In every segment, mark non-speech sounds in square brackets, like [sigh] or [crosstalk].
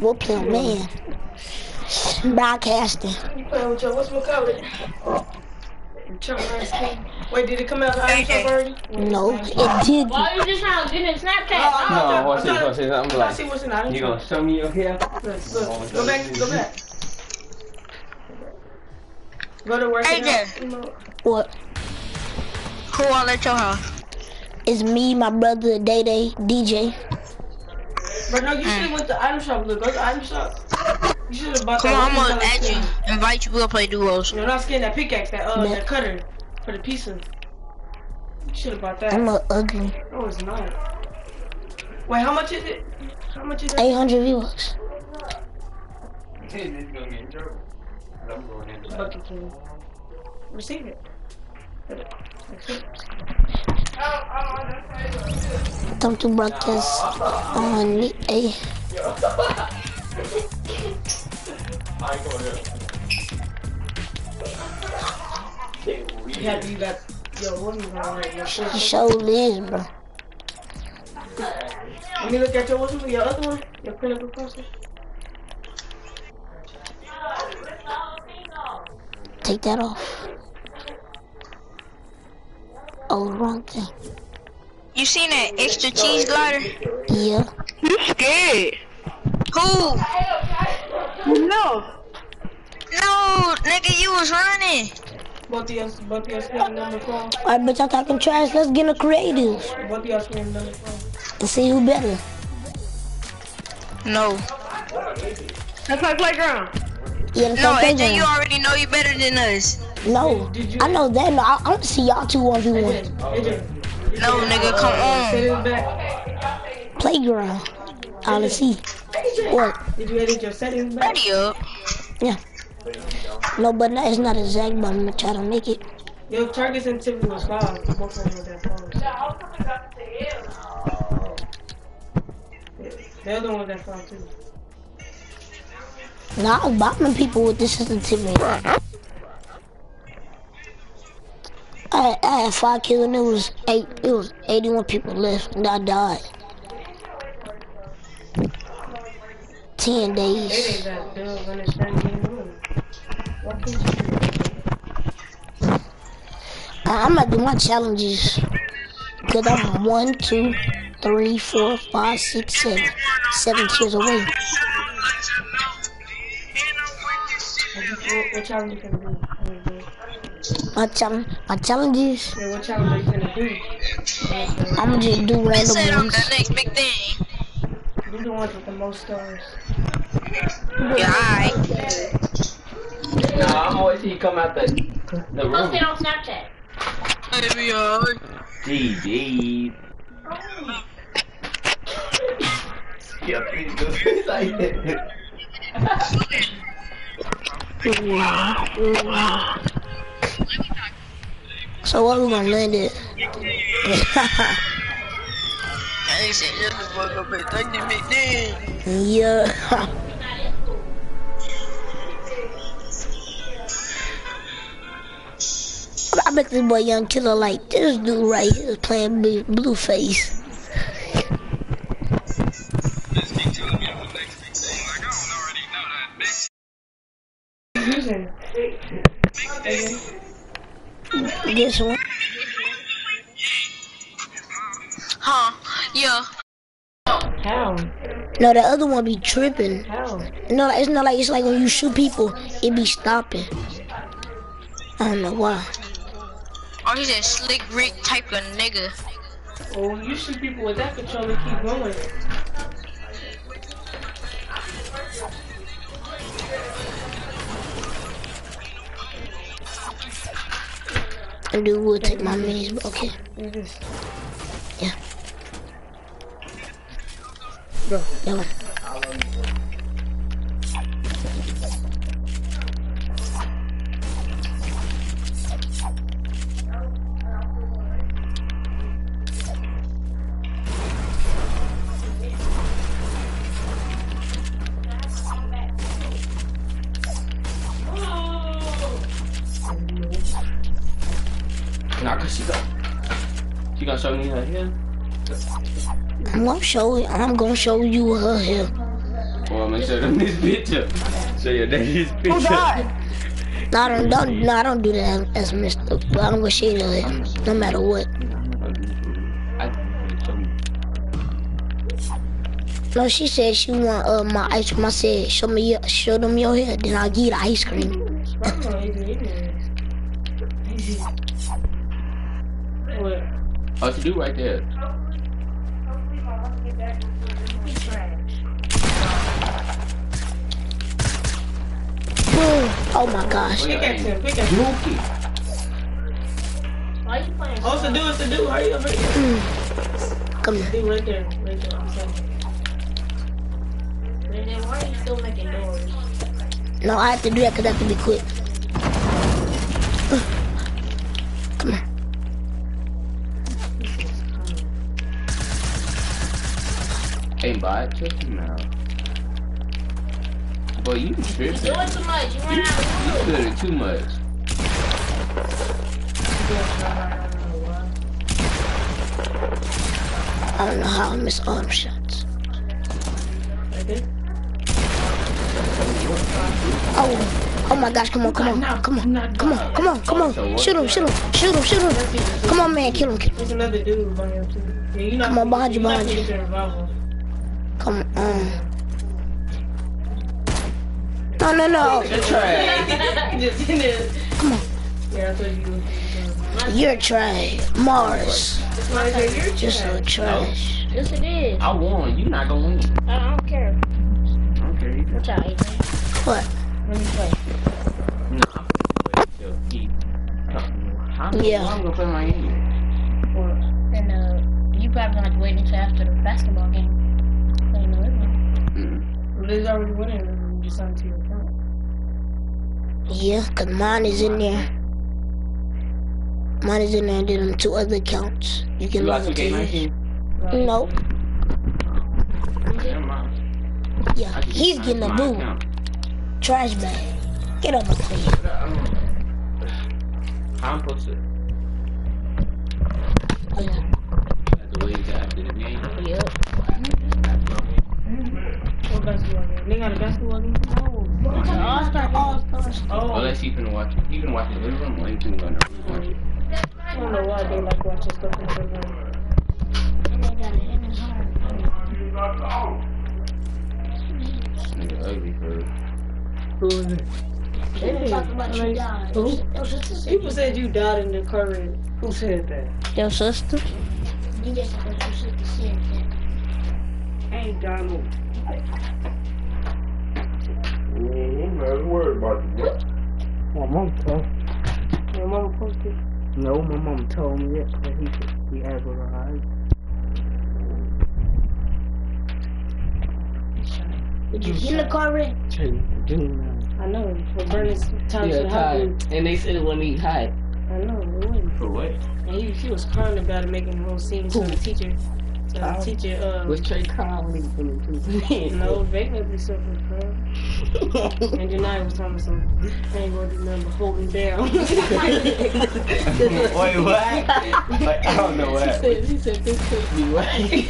We'll play on man. Broadcasting. You playing with your what's my color? Wait, did it come out the item shop already? No, it did. Why you just trying to get his Snapchat? Oh, oh No, watch this, watch this. I'm like, see what's in the you shop. gonna show me your hair? Look, look, oh, go back, go back. Go to work. Hey it there. out. You know, What? Who all at your house? It's me, my brother, Day Day, DJ. But no, you should have went to item shop. Look, go to item shop. You should have bought Come that. on, I'm one gonna add you. Invite you. We'll play duos. No, not skin. That pickaxe. That uh, Man. that cutter for the pieces. You should have bought that. I'm a ugly. No, it's not. Wait, how much is it? How much is it? 800 viewers. Bucket King. Receive it. Come to broadcast on the A. You got your woman on right now? He sure is, bro. Let me look at your what's your other one? Your clinical person? Take that off. Oh, wrong thing. You seen that extra cheese glider? Yeah. You scared? Who? No. No, nigga, you was running. Both of y'all, both of y'all screaming on the phone. Alright, bitch, I'm talking trash. Let's get in the creative Both of y'all screaming on the phone. and see who better. No. Let's play playground. Yeah, let's No, play AJ, you already know you better than us. No, Did you- I know that. No, I, I want to see y'all two on v one. AJ, AJ. No, nigga, come on. Settings. Playground. I want to see. What? Did you edit your settings back? Ready up. Yeah. No, but no, it's not exact, but I'm gonna try to make it. Yo, Turkish and Tiffany was five. Both of them with that phone. Yeah, The other one was that phone too. Nah, I was bombing people with this sensitivity. I, I had five kills and it was eight. It was 81 people left, and I died. Ten days. ain't that dub when it's trying to get in the room. Why can't you? I, I'm gonna do my challenges because I'm one, two, three, four, five, six, seven, seven kills away. What, what challenge you finna do? What do? My challenge, my challenges. Yeah, what challenge are you finna do? I'm gonna just do They said I'm ones. the next big thing. Do the ones with the most stars. Yeah, alright. Nah, I'm always see you come out the, the room. Post it on Snapchat. Baby, alright. Uh, GG. Yeah, please do like that. So what we gonna land it? They said this is what gonna be 30 big thing. yeah. [laughs] I bet this boy Young Killer like this dude right here is playing blue, Blueface. Using. This one. Huh? Yeah. How? No, the other one be tripping. How? No, it's not like it's like when you shoot people, it be stopping. I don't know why. Oh, he's a slick Rick type of nigga. Well, when you shoot people with that controller, keep going. And do would take my minis, but okay. Yeah. Go. That one. I'm gonna show it. I'm gonna show you her hair. Well, I'm gonna show them this picture. Show your daddy's picture. Oh God. No, I don't, don't, no, I don't do that as Mr. But I'm gonna share it no matter what. I show me. No, she said she want uh my ice cream. I said show me your, show them your hair, then I'll give you the ice cream. I'm not even in there. What? Oh, she do right there. Oh my gosh. Pick at him. Pick at him. Dookie. Why you playing? Oh, to do it, to do. Hurry up, hurry up. Come here. Do right there. Right there. I'm saying. And then why are you still making doors? No, I have to do that because I have to be quick. Come on. Hey, bud, check him out. Boy, you tripping. You're doing too much. You ran out of You wood. good too much. I don't know how I miss all them shots. Oh, oh my gosh! Come on, come on, come on, come on, come on, come on! Shoot him, shoot him, shoot him, shoot him! Come on, man, kill him, kill him! There's another dude by him too. Yeah, you not, Come on, behind you, behind you. gonna get your revolver. Come on. No, no, no! [laughs] Just in there. Come on. Yeah, I told you. You're trash, Mars. Right there, you're You're so trash. Yes, it is. I won. You're not gonna win. I don't care. I don't care either. Watch out, Adrian. What? Let me play. No, I'm gonna wait till Yeah. I'm gonna play my game. And uh, you probably gonna have to wait until after the basketball game. So, you know, isn't it? Mm. Well, there's already winning. You just signed to your account. Yeah, cause mine is in there. Mine is in there, and then them two other accounts. You You can got log into his. 2K19? Nope. Yeah, he's getting a my boot. account. Trash bag. Get up, my face. How I'm supposed to? Yeah. Have to wait until after the game. Yep. What basketball game? They got a basketball game? All-Star All-Stars. Oh, Unless he finna watch it. He finna watch it in the living room or he finna go in the room and watch it. I don't know why they like watching stuff in the room. And they got it in his home. This nigga ugly for They were talking about you died. Who? Your sister said People said you died in the car wreck. Who said that? Your sister? you just said your sister said that. I ain't died no. I'm not worried about you, boy. My mom told Your mama posted. no, my mom told me that that he could he had to hide. Did you get in the car wreck? I know. For Bernie's time to Yeah, the hot tired. And they said it wasn't even hot. I know. It wasn't. For what? And he, he was crying about it, making the whole scene to the teacher. So the Oh. teacher, uh, Was Trey calling me from the no, they made me suffer crying. And Janai was telling me something. I ain't gonna do nothing but hold him down. [laughs] Wait, what? Like, I don't know what. said, he said, this could be right. [laughs] he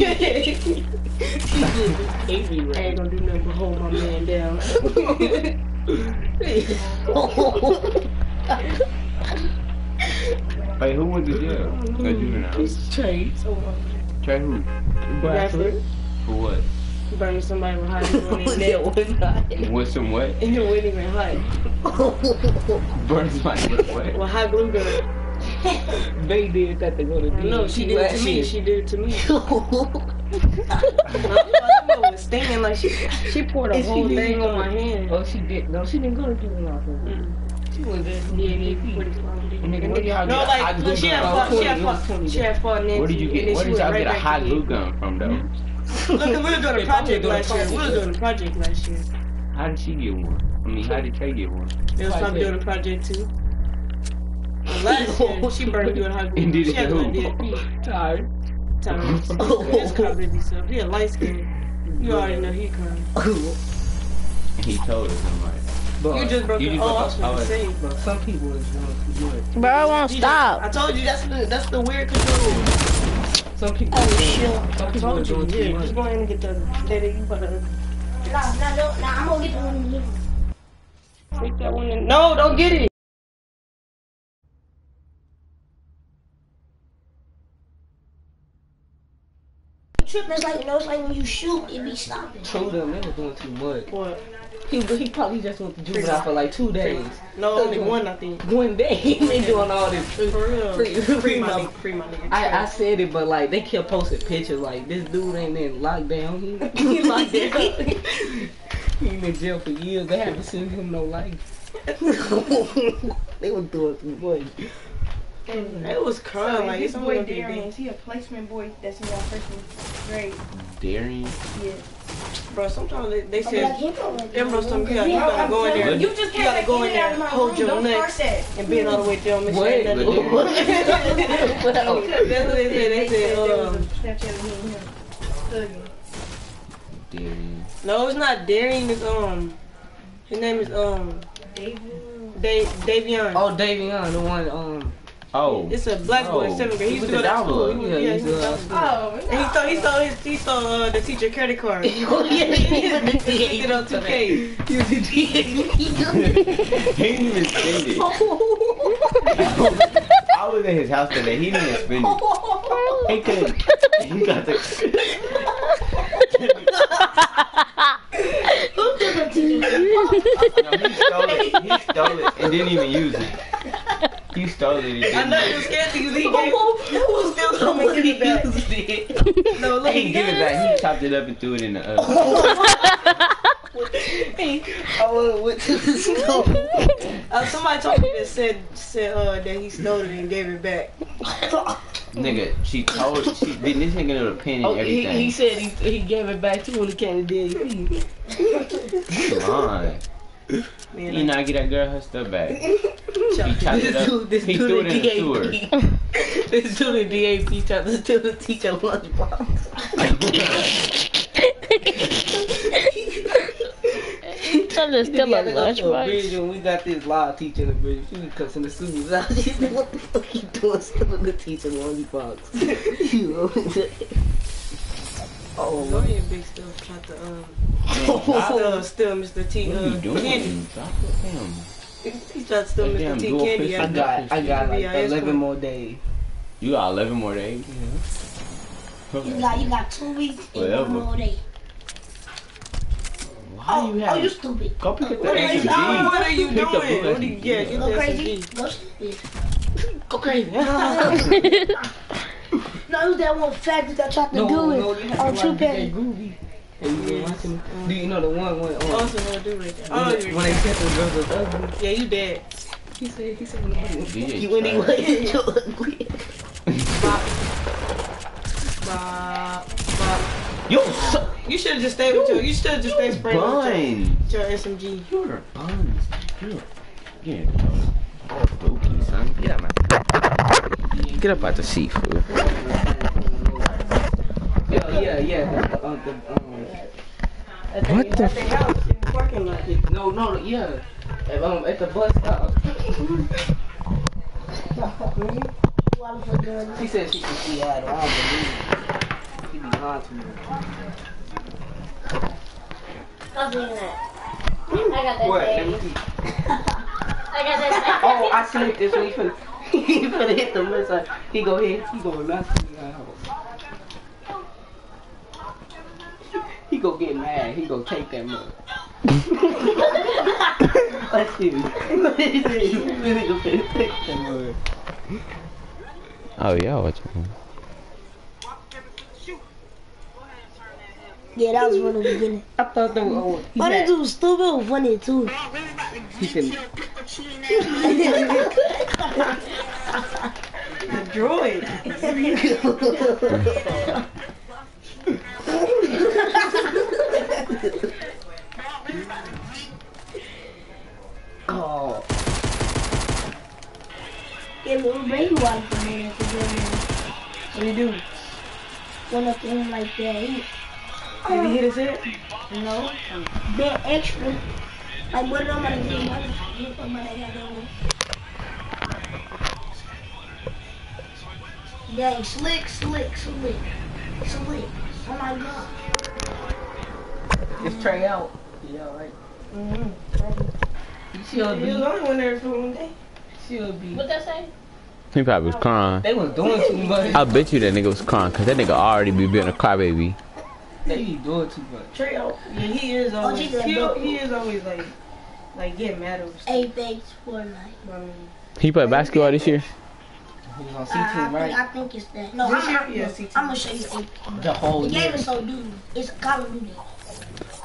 just hate me I ain't right. gonna do nothing but hold my man down. Wait, who went to jail? [laughs] A juvenile. It's Trey. so, Trey who? Bradford, For what? Bernie somebody with hot on Was their neck. With some what? And it wasn't even hot. Burns my with what? Well, hot glue gun. [laughs] They did that to go to I know, she did it to me. She did it to me. [laughs] I was stinging like she she poured a whole thing on my hand. Oh, she did. No, she didn't go to juvenile. Mm. She was at Yeah, DAP. yeah, what is wrong? Nigga, where y'all No, like look, she had fought, she had It 20 she had Nancy. Where did you get? Where did y'all get a hot glue gun from though? Look, we were doing a [laughs] project last year. We were doing a project last year. How did she get one? I mean, how did Trey get one? They was probably doing a project too. Last year, [laughs] she burned doing her glue. And did it She had one? DFP. Tired. Time. [laughs] His covered himself. He a light skin. You already know he coming. He told us, I'm like, But, You just broke You it. just Oh, I broke- was gonna say. but some people is going to do it. Bro, I won't You stop. Just, I told you that's the that's the weird control. Some people. Oh, shit. Some I people are told you. doing too Yeah, much. just go ahead and get the daddy. You better Nah, nah, no, nah, I'm gonna get the one in the living room. Take that one in. No, don't get it. Tripping is like, you know, it's like when you shoot, it be stopping. True them, they was doing too much. What? He, he probably just went to juvenile for like two days. No, only one, I think. One day, [laughs] he been doing all this. For real. Free, Free free my money. nigga. Free my nigga. I, I said it, but like they kept posting pictures like this dude ain't in lockdown. He, [laughs] he locked down. [laughs] he been in jail for years. They haven't seen him no life. they was doing too much. It was crying. So like, his boy boy Darian, is he a placement boy that's in your freshman grade? Darian. Yeah. Bro, sometimes they, they I'm like, say, he go like them bro, some you gotta, you gotta go in there. You just You can't gotta go in there, out of my hold room. your Don't nuts, and bend all the way down. Make sure Wait, ain't but nothing- then- That's what they said. They said, there was a um, Snapchat of me and him. Darian. no, it's not Darian. It's um, his name is um, David. Dave Davion. Oh, Davion, the one. Um, Oh. It's a black boy, Oh, seventh grade. He he used to go to school. He was, Yeah, yeah, he was a- Dalva. Oh, And he stole, he stole, his, he stole uh, the teacher credit card. He [laughs] oh yeah, he was the did it on 2K. He was [laughs] the he didn't even spend it. I was at his house today. He didn't even spend it. He could. He got the. [laughs] No, he stole it. He stole it and didn't even use it. He stole it I didn't know use you was scared to use it. He [laughs] gave, he was still coming to give it back. [laughs] No, look, He he didn't give it back. He chopped it up and threw it in the oven. [laughs] I went to the store. Uh, somebody told me that said said uh, that he stole it and gave it back. Nigga, she told. She did this nigga know the pen and Oh, he, everything. he said he, he gave it back to when he came to DAP. Come on. Man, You not get that girl her stuff back. [laughs] He chopped it This dude, up. this He dude threw it in in the sewer. DAP. [laughs] this dude in DAP tried to steal the teacher lunchbox. [laughs] Trying to steal a We had to go to a lunchbox. and we got this law teacher in the bridge. She was cussing the students out. She said, what the fuck you doing stealing the teacher lunchbox? you know? Oh, Go man. ahead, big stuff. Tried to um, steal, steal Mr. T. What are Uh, you doing? candy. Drop it down. He tried to steal Damn, Mr. T. dual candy. fist. I got, I got like 11 cool. more days. You got 11 more days. You got, you got two weeks and Whatever. one more day. Why Oh, you oh, you stupid. Go pick up the What are you, SMG. what are you doing? What do you get? Get Go the crazy. SMG. Go stupid. Go crazy. No, [laughs] it [laughs] was that one fat that tried to no, do no, it you on to two watch DJ penny. Groovy. Have you been watching? Do you know the one when, um, Also, what do right there. when, Oh, when they you said the girls was ugly? yeah, you dead. He said, he said, when you when he trash. was you [laughs] ugly. Bop, bop. Yo, so, You should have just stayed with your. You should have just stayed spraying with bun. your, your SMG. You're a buns. You're a. Get it, bro. Spooky, son. Get out my. Get up out the seat, fool. Yeah, yeah, yeah. The, uh, the, um, What the? At the house in the parking lot. no, no, yeah. At, um, at the bus stop. One for girl. She said she can see Adam. I don't believe it. She be lying to me. I'll do that. I got that What? Let thing. me see. I got that Oh, I slipped this one. He finna, he finna hit the list. Like, he go hit. He go not see me out. He go get mad. He go take that mug. [laughs] Let's see. [laughs] He said he really go take that mug. Oh yeah, what's wrong? Yeah, that was from the beginning. I thought they were old. He that dude was stupid or funny too. he said, Droid. oh. [laughs] Yeah, little baby wife for me at the beginning. What do you do? Went up to him like that. He, Did he hit his head? no, bit extra. Like, what am I gonna do? What am I gonna do? Dang, slick, slick, slick, slick. Oh my god. Is Trey out? Yeah, right. Mm-hmm. She'll be. He was be. only one there for one day. She'll be. What'd that say? He probably was crying. They was doing too much. I bet you that nigga was crying because that nigga already be being a crybaby. They be doing too much. Trey, oh, yeah, he is Oh, always. Jesus, he, bro. he is always like, like getting mad over stuff. Apex Fortnite. I mean, He played basketball this year. He was on uh, I, C I, team, think, right? I think it's that. No, This I'm, year? I'm, Yeah, I'm gonna show you Apex. The whole The year. game is so dude. It's Call of Duty.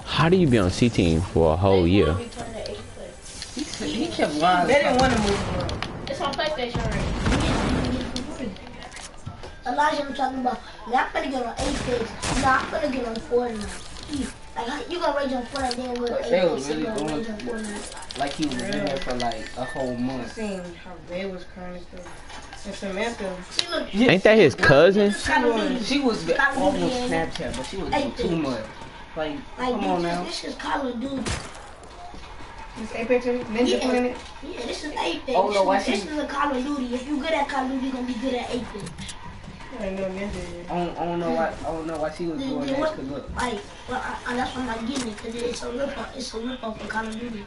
How do you be on C team for a whole year? He kept lying. they didn't want to move. It's on PlayStation already. Elijah was talking about, man, I'm gonna get on Apex. Nah, I'm gonna get on Fortnite. Like, you gonna rage on Fortnite, then go to But they Apex, really gonna going rage on Fortnite. like he was in there for like a whole month. I month. seen how they was crying and stuff. And Samantha, See, look, Ain't that his cousin? Call of Duty. She was Call of almost Snapchat, but she was doing too much. Like, Like, come on this, now. this is Call of Duty. this Apex Ninja Yeah. Planet. Yeah, this is Apex. Oh, no, this, is, this is a Call of Duty. If you good at Call of Duty, you're gonna be good at Apex. I know Ninja. is. I don't, I don't know why. I don't know why she was Then- doing then that. Cause look, Like, well, I, I, that's why I'm not getting it, because it's a rip-off. It's a rip-off for Call of Duty.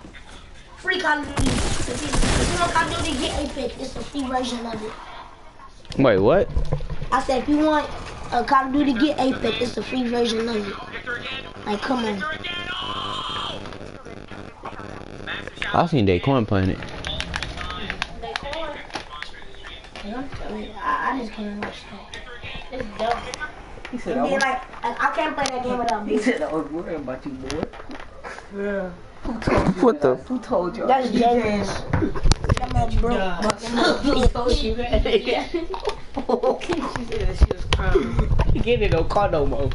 Free Call of Duty. If you, if you want Call of Duty, get Apex. It's a free version of it. Wait, what? I said, if you want a Call of Duty, get Apex. It's a free version of it. Like, come on. I seen Daquan playing it. I, mean, I, I just can't watch that. It's dope. he said, I I, like, like, I can't play that game without me. he said I was worried about you, boy. Yeah. What the? Who told you? That's James. That my bro. Who told you that? She said that she was crying. He get it no car no more.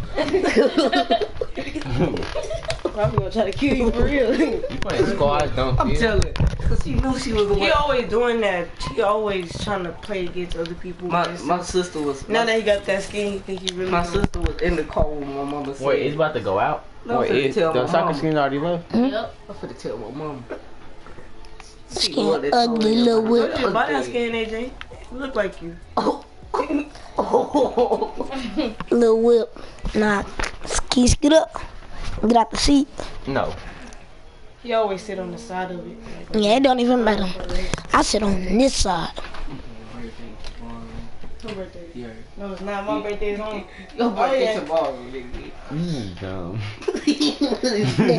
Probably gonna try to kill you for real. You playing squad, don't I'm telling. Cause she knew she was the he always doing that. He always trying to play against other people. My my sister was. now that he got that skin, he think he really. my sister was in the car with my mama. Wait, it's about to go out? No, Wait, it, tell the my soccer mama. skin already left? Yep. I'm finna tell my mama. Skin ugly little whip. did you buy that skin, AJ? Look like you. Oh, [laughs] Little whip. Nah. Ski scoot up. Get out the seat. No. He always sit on the side of it. Like, Yeah, it don't even matter. I sit on this side. Her birthday. Yeah. No, it's not. My birthday is on. Your birthday yeah. tomorrow, nigga. Mm, dumb.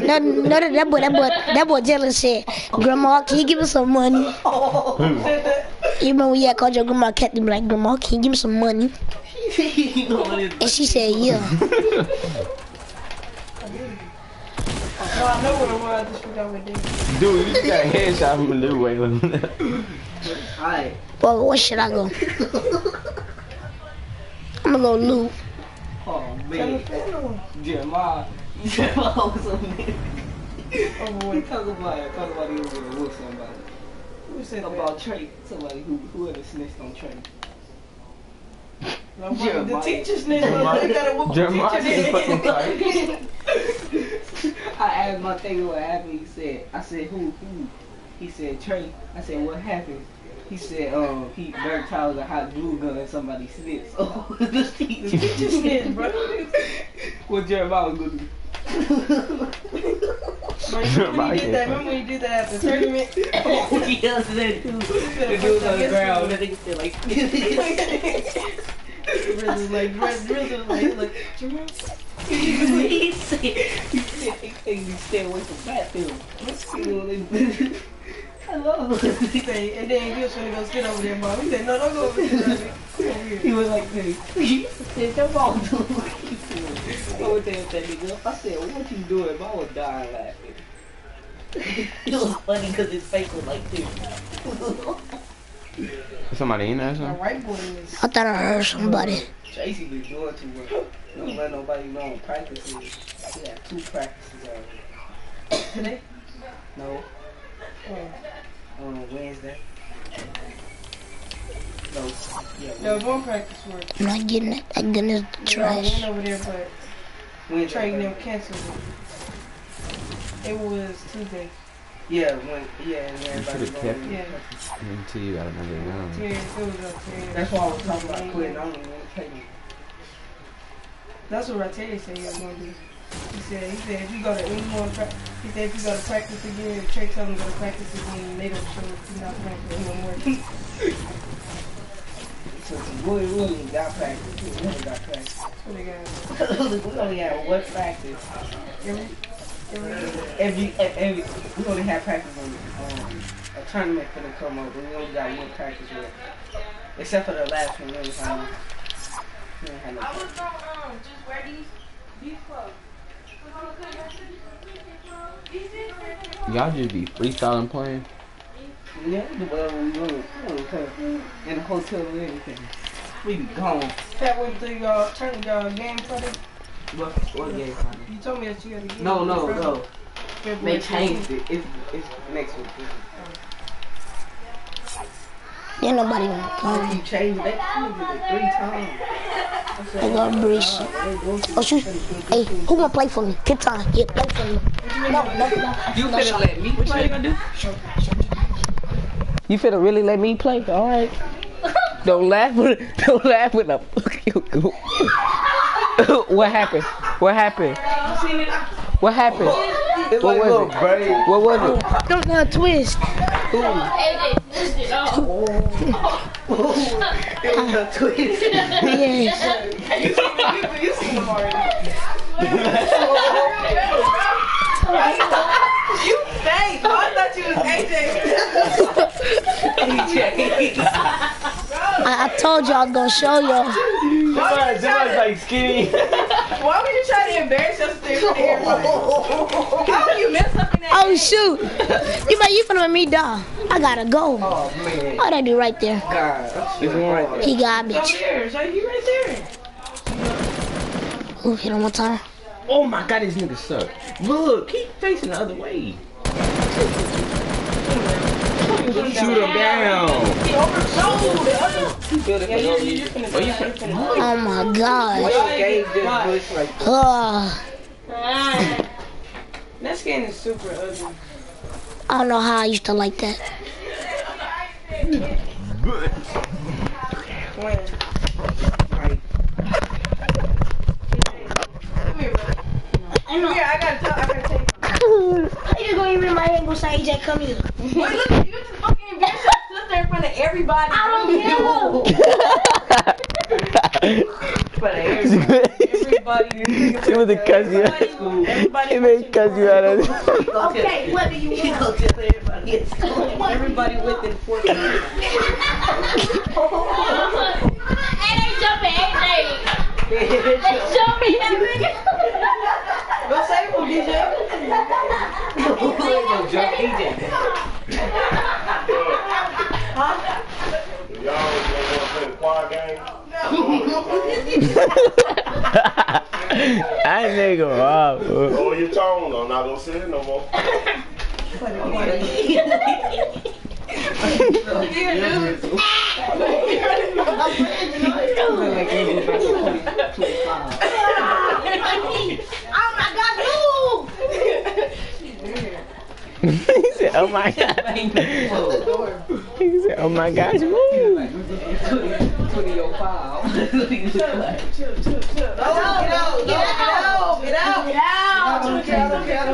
No, no, that, that boy, that boy, that boy jealous said, Grandma, can you give me some money? [laughs] You remember when you had called your grandma cat to be like, Grandma, can you give me some money? you know what it And she said, yeah. No, I know what it was. I just forgot what day. Dude, you got a headshot from Lil Wayland. [laughs] Alright. Well, where should I go? [laughs] I'm a little go Lou. Oh man. Jeremiah. Jeremiah was on there. Oh boy. He talk about it. Talk about he was gonna whoop somebody. Who said that? About Trey. Somebody who whoever snitched on Trey. No, the Jeremiah. teacher snitched They gotta whoop Jeremiah teacher. said I asked my thing what happened. He said, I said, who, who? He said, Trey. I said, what happened? He said, um, he Dirk Tyler a hot glue gun and somebody snitched. [laughs] Oh, the teacher. The teacher snitched, bro. what Jeremiah was gonna do? Remember when you did that? Remember you did that at the tournament? oh, he does that too. The dude on the ground. The nigga said, like, [laughs] Really like, really like, like, Jerome. [laughs] he said, he said, he said, stay away from bathroom. You know, they- Hello. He and then he was trying to sit there, mom. No, don't go over there. He was like, hey. He said, I. I said, what you doing? I was dying laughing. it was funny because his face was like this. Somebody in there right. I thought I heard somebody. Tracy been doing too much. Don't let nobody know on practices. We had two practices already. Today? No, Oh. On Wednesday. No, yeah, There was one practice where I'm not getting it. That gun is I went trash. over there, but Wednesday. Trey and them canceled it. It was Tuesday. Yeah, when yeah, and everybody should've going kept in. Yeah. Until you got another gun. Terry, it was up Terry. That's why I was talking about quitting. I don't even want to take it. That's what Terry said he was gonna do. He said, he said if you go to any more, pra- he said if you go to practice again, Trey told him to go to practice again, and they don't show up. He's not playing for no more. [laughs] So, boy, we only got practice. We only got practice. So they got [laughs] we only had one practice. every, every, Every, every, we only had practice on um, a tournament for the come up, but we only got one practice with. Except for the last one, we only had no. We only had no practice. Y'all just be freestyling playing. Yeah, we do whatever we want. We don't care. In the hotel or anything. We be gone. Pat went to your turn your game for the. What, what game Friday? You told me that you had a game. No, no, no. They changed it. It's, it's next week. Ain't nobody want to Oh, play. you changed it. You it three times. I got breeze. Oh shoot. Hey, who gonna play for me? Good time. Yeah, play for me. No, no, no. You finna let me play? What you gonna do? You finna really let me play? All right. Don't laugh with don't laugh with a [laughs] What happened? What happened? What happened? What was it? What was it? Don't uh, twist. AJ, twist it off. Yes. [laughs] [laughs] [laughs] [laughs] Hey, oh, I thought you was AJ. I, I told you I was gonna show y'all. like skinny. Why would you try to embarrass yourself in front of everybody? How would you [laughs] oh, mess up in that? Oh shoot. You bet you finna make me die. I gotta go. Oh man. What I do right there? God. It's one right there. He got Over bitch. there, so you right there. Ooh, hit him one time. Oh my god, this nigga suck. Look, keep facing the other way. Shoot him down. Yeah, you, you just finna Oh, you fin- my god. Why this bush. Ah. That skin is super ugly. I don't know how I used to like that. When? right? Come here, bro. Come here, I gotta tell, I gotta tell you. [laughs] How you gonna even my hand go say AJ come here? Wait, look, you just fucking embarrass your sister in front of everybody. I don't [laughs] care. But everybody. Everybody. It was a cuss you out. Everybody. Everybody. It made cuss you out of [laughs] Okay, what do you He want? gonna tell everybody at school. Everybody within 40 minutes. Hey, they jumping, AJ. They jumping. Go save him, DJ. Who ain't gonna jump EJ? Y'all gonna play the choir game? I nigga rob. bro. Your tone. I'm not gonna say it no more. [laughs] Oh my god, he said, oh my god. He said, oh my gosh, move. Twenty your file. Get out, get out, get out, get out. Get out!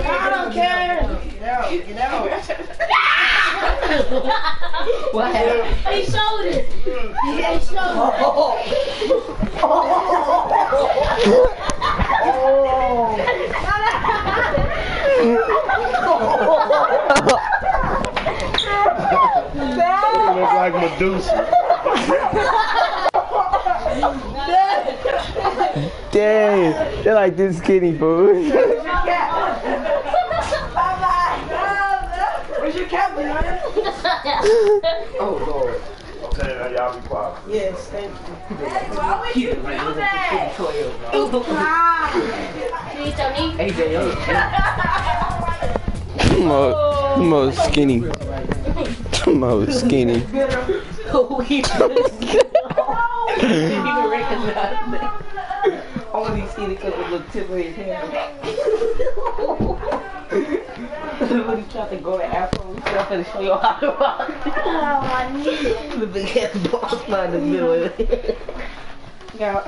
I don't care. Out, get out. [laughs] What happened? He showed it. Mm. He showed it. Oh. You look like Medusa. Dang, they're like this skinny food. [laughs] Where's [laughs] your? Oh Lord. I'm saying that y'all be quiet. Yes, thank you. He was like looking for twelve. Please tell me. AJ, most, most skinny. most skinny. [laughs] oh, he didn't even recognize me. Only seen it because it looked his hair. When he tried to go to Afro and stuff and show you how to rock. the big ass ball spot in the middle of it. Yeah.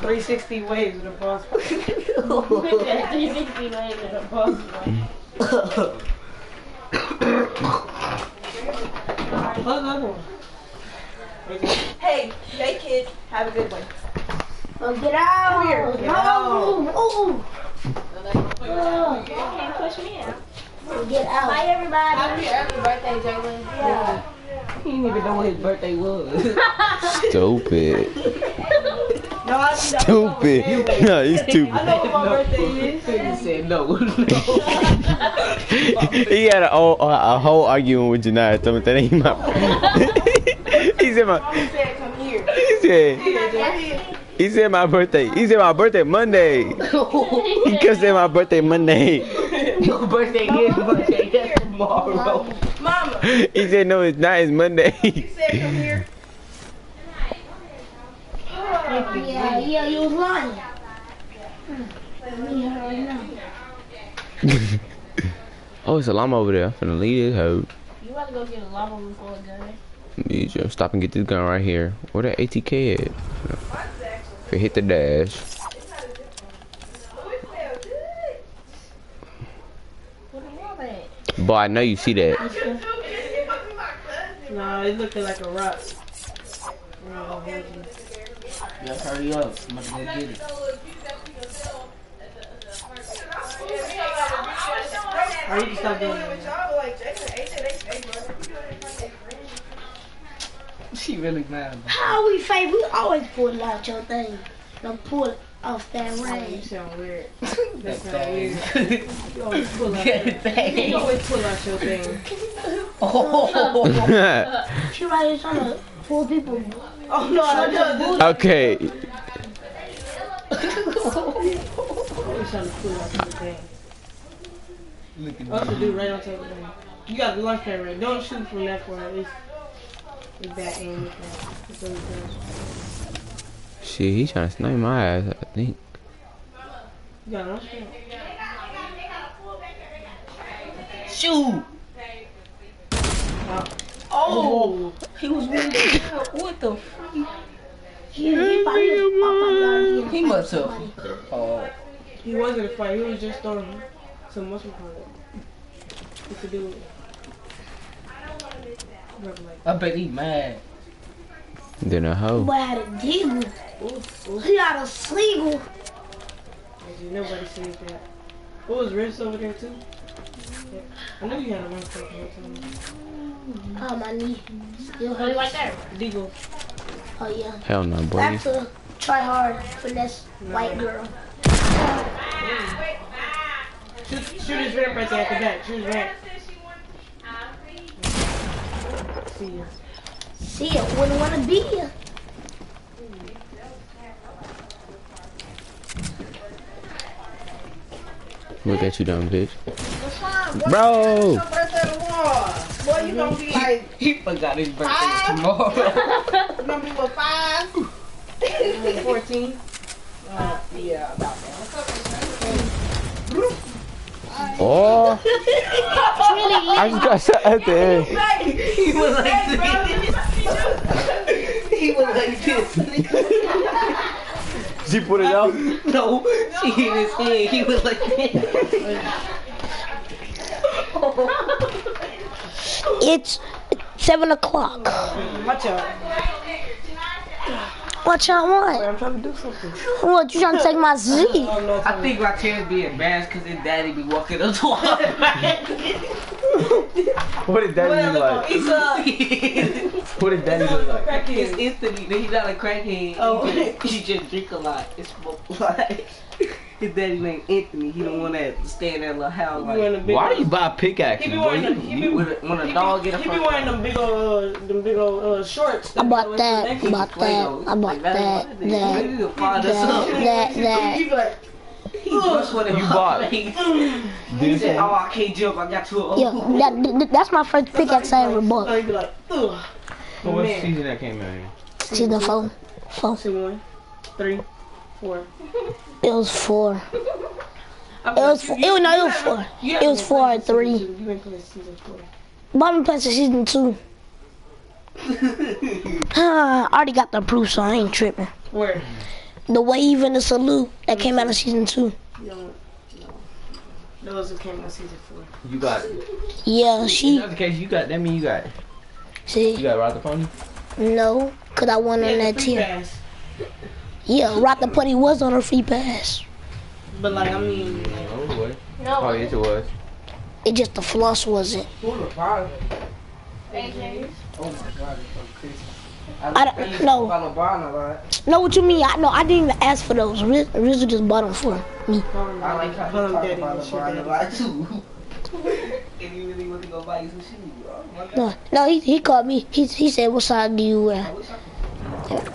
360 waves of the boss. 360 waves in a boss fight. What's the other one? Hey, hey kid, have a good one. Oh, get out! Here, get no! out. Oh, oh. Can't push me out. Get out! Bye, everybody. Happy early birthday, Jalen. Yeah. He didn't even know what his birthday was. [laughs] Stupid. No, I Stupid. [laughs] No, he's stupid. I stupid. know what my birthday is. he said no. [laughs] he had a, whole- a, a whole argument with Janaya. Something that ain't my. he said my. He said, come here. He said. He said my birthday. He said my birthday Monday. He kept saying my birthday Monday. [laughs] Your birthday is birthday is tomorrow. Mama, He said no, it's not. It's Monday. he said, come here. [laughs] Oh, yeah, yeah, you was lying. [laughs] oh, it's a llama over there. I'm finna leave this hoe. You about to go get a llama before a gun. You just stop and get this gun right here. Where that ATK at? If it hit the dash. What the hell that? Boy, I know you see that. Nah, it's looking like a rock. Yeah, hurry up. I'm about to go get it. Or you can stop doing that. [laughs] She really mad about How we fight? We always pull out your thing. Don't pull off that oh, You range. sound weird. That that sound weird. You always pull out. [laughs] That You always pull out your thing. [laughs] Oh. She right here trying to pull people. Oh no, I know. okay. Always trying to pull out your thing. Look at What's the dude right on top of the? You got the launch pad right. Don't shoot from that far. It's, it's that aim. It's that. It's what it does. Shit, he trying to snipe my ass, I think. You got a launch pad? Shoot. Oh! He was really What the? F- He, he probably just pop out there. he must have. Oh. He wasn't a fight. He was just throwing some muscle call it. What to do? Rub like, I bet he mad. Then a hoe. Boy had a deagle. ooh, ooh. He had a sleegle. Actually, Nobody sees that. What was wrist over there too? Yeah. I knew you had a launch pad the whole time. Oh, my knee. Still Oh, you right there. Deagle. Oh, yeah. Hell no, boy. That's a try hard finesse white girl. Shoot, shoot his ramp right there at the back. Shoot his ramp. See ya. See it, wouldn't want to be here. Look at you, dumb bitch. Bro! Boy, you gonna be like, [laughs] He forgot his birthday Ah. [laughs] tomorrow. you gonna be with five? [laughs] 14. Yeah, about that. Oh! I just got shot at the end. he was like this. he was like this. She put it out? No, she hit his head. He was like this. It's 7 o'clock. Watch out. What y'all want? I'm trying to do something. What, you trying to take my Z? No, I think my chance be embarrassed because his daddy be walking up to him. [laughs] What did that look like? He's a uh, What did daddy look like? It's crackhead. instantly, he's not a crackhead. Oh. He just, he just drink a lot and smoke a lot. His daddy named Anthony. He don't want to stay in that little house. He Like, wearing a big Why do you buy He pickaxes, be boy? wearing them. He be, when, a, when a dog get a he be front wearing them big old, uh, them big old uh, shorts. I bought go that, into the bought neck. that, I bought that, You that, need to find us that, something. that, that. He be like, He just wanna You bought. [laughs] He This said, one? "Oh, I can't jump. I got too old." Yo, that, th- that's my first pickaxe I ever bought. he be like, ugh. Oh, what Man. season that came out in? Season four. Four. Two, one, three, four. [laughs] It was four. [laughs] It was four. It was, no, it was four. It was four or three. You been playing season four. But I'm playing season two. [laughs] [sighs] I already got the proof, so I ain't tripping. Where? The wave and the salute that came out of season two. No, no. Those who came on season four. You got. Yeah, she. In she other case, you got. That mean you got. See. You got Rock the Pony. no, cause I went on that the free tier. Pass. Yeah, Rock the Putty was on her free pass. But like, I mean, like, Oh, it was. No. Oh, yes, it was. It just the floss wasn't. Who the father? AJ. Oh my god, it's so crazy. I don't know. Follow Barn a lot. Know what you mean? I know. I didn't even ask for those. Riz, Rizzo just bought them for me. I like how you talk daddy about and the shit Barn a daddy. lot too. [laughs] and you really want to go buy you some shoes. My god. No, no. He, he called me. He he said, "What size do you wear?"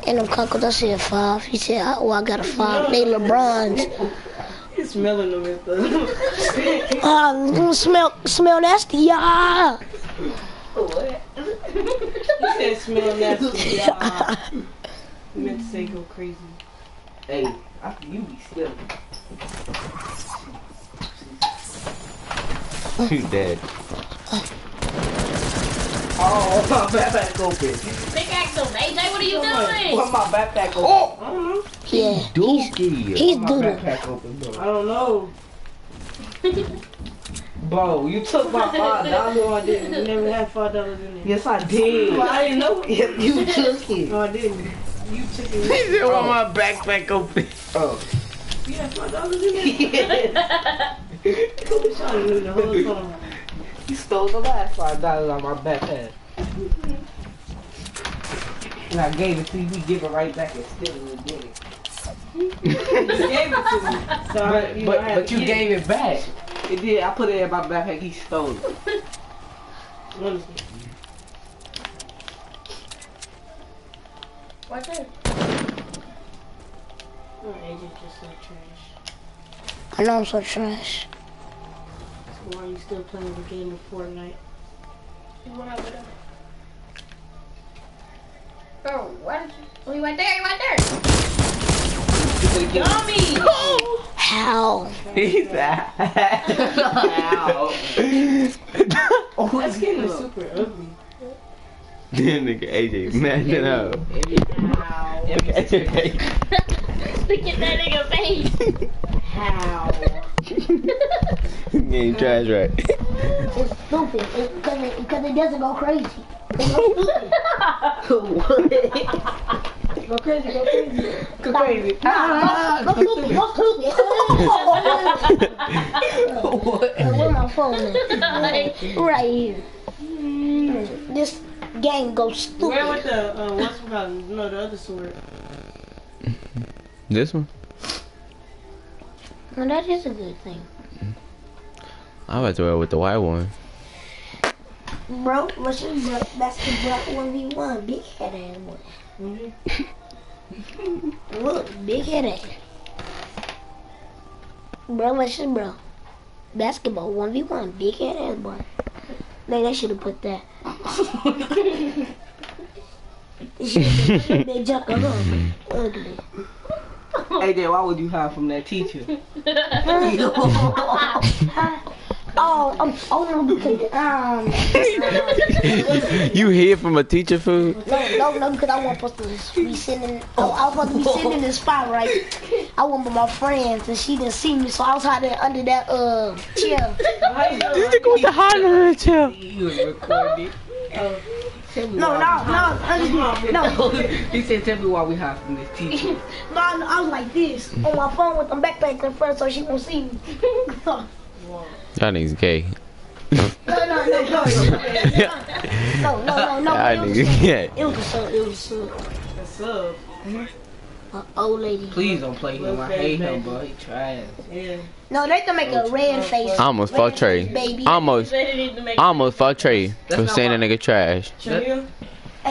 And them cockles, I said five. He said, "Oh, I got a five. They LeBrons." he's smelling them and stuff. Mm, smell smell nasty, yeah. What? he said smell nasty. Yeah. He meant to say go crazy. Hey, I think you be still. You dead. Oh, my backpack open. Big Axel, AJ, what are you Why doing? my backpack open? I don't know. Yeah, he's, Dookie. he's doodle. backpack open, bro. I don't know. Bro, you took my five dollars. I didn't. We never had five dollars in there. Yes, I did. Well, I didn't know. You took it. No, I didn't. You took it. He said, "Want my backpack open?" Oh. You had five dollars in there. I knew the whole time. You stole the last five dollars on my backpack. And I gave it to you. We give it right back and still didn't get it. You gave it to me. So I, But you but, I but you gave it back. It did. I put it in my backpack. He stole it. it. Honestly. What's it? Oh, just so trash. I know I'm so trash. So why are you still playing the game of Fortnite? Oh, what did you? Oh, you right there, you right there. You could've given- Dummy! How? He's [laughs] out. Ow. oh, That it's skin is good. super ugly. Then nigga AJ mashing up. How? Look at that nigga face. [laughs] How? Game trash right. It's stupid. It, because, it, because it doesn't go crazy. It's so stupid. Go crazy, go crazy. Go crazy. Nah, go, go [laughs] stupid. Go stupid. Uh, Where my phone at? Right here. Mm, This game goes stupid. Where stupid. with the, uh, what's it called? No, the other sword. This one? Well, that is a good thing. I about to wear it with the white one. Bro, what's your bro? That's the bro 1v1. Big head ass boy. Mhm. [laughs] Look, big head ass. Bro, what's your bro? Basketball 1v1. Big head ass boy. Man, they should have put that. [laughs] [laughs] Big junk of them. Ugly. [laughs] Hey, then why would you hide from that teacher? [laughs] Oh, um, oh no, because um, [laughs] you hid from a teacher food? no, no, no, because I wasn't supposed to be sitting. In, oh, I was supposed to be sitting in this spot, right? I went with my friends, and she didn't see me, so I was hiding under that uh chair. This nigga with the high chair. You was recording. No, no, no, honestly, no, he said, tell me why we hide from this teacher. no, no, I was like this on my phone with them backpacks in front, so she won't see me. no, Y'all niggas gay. no, no, no, no, no, no, no, no. Y'all It was, niggas gay. it was a sub. It was a sub. What's up? A old lady. Please don't play him. I hate him, bro. He trash. Yeah. No, they can make a red face. I almost fought Trey. Baby. Almost. They didn't need to make I almost fought Trey for saying a nigga trash.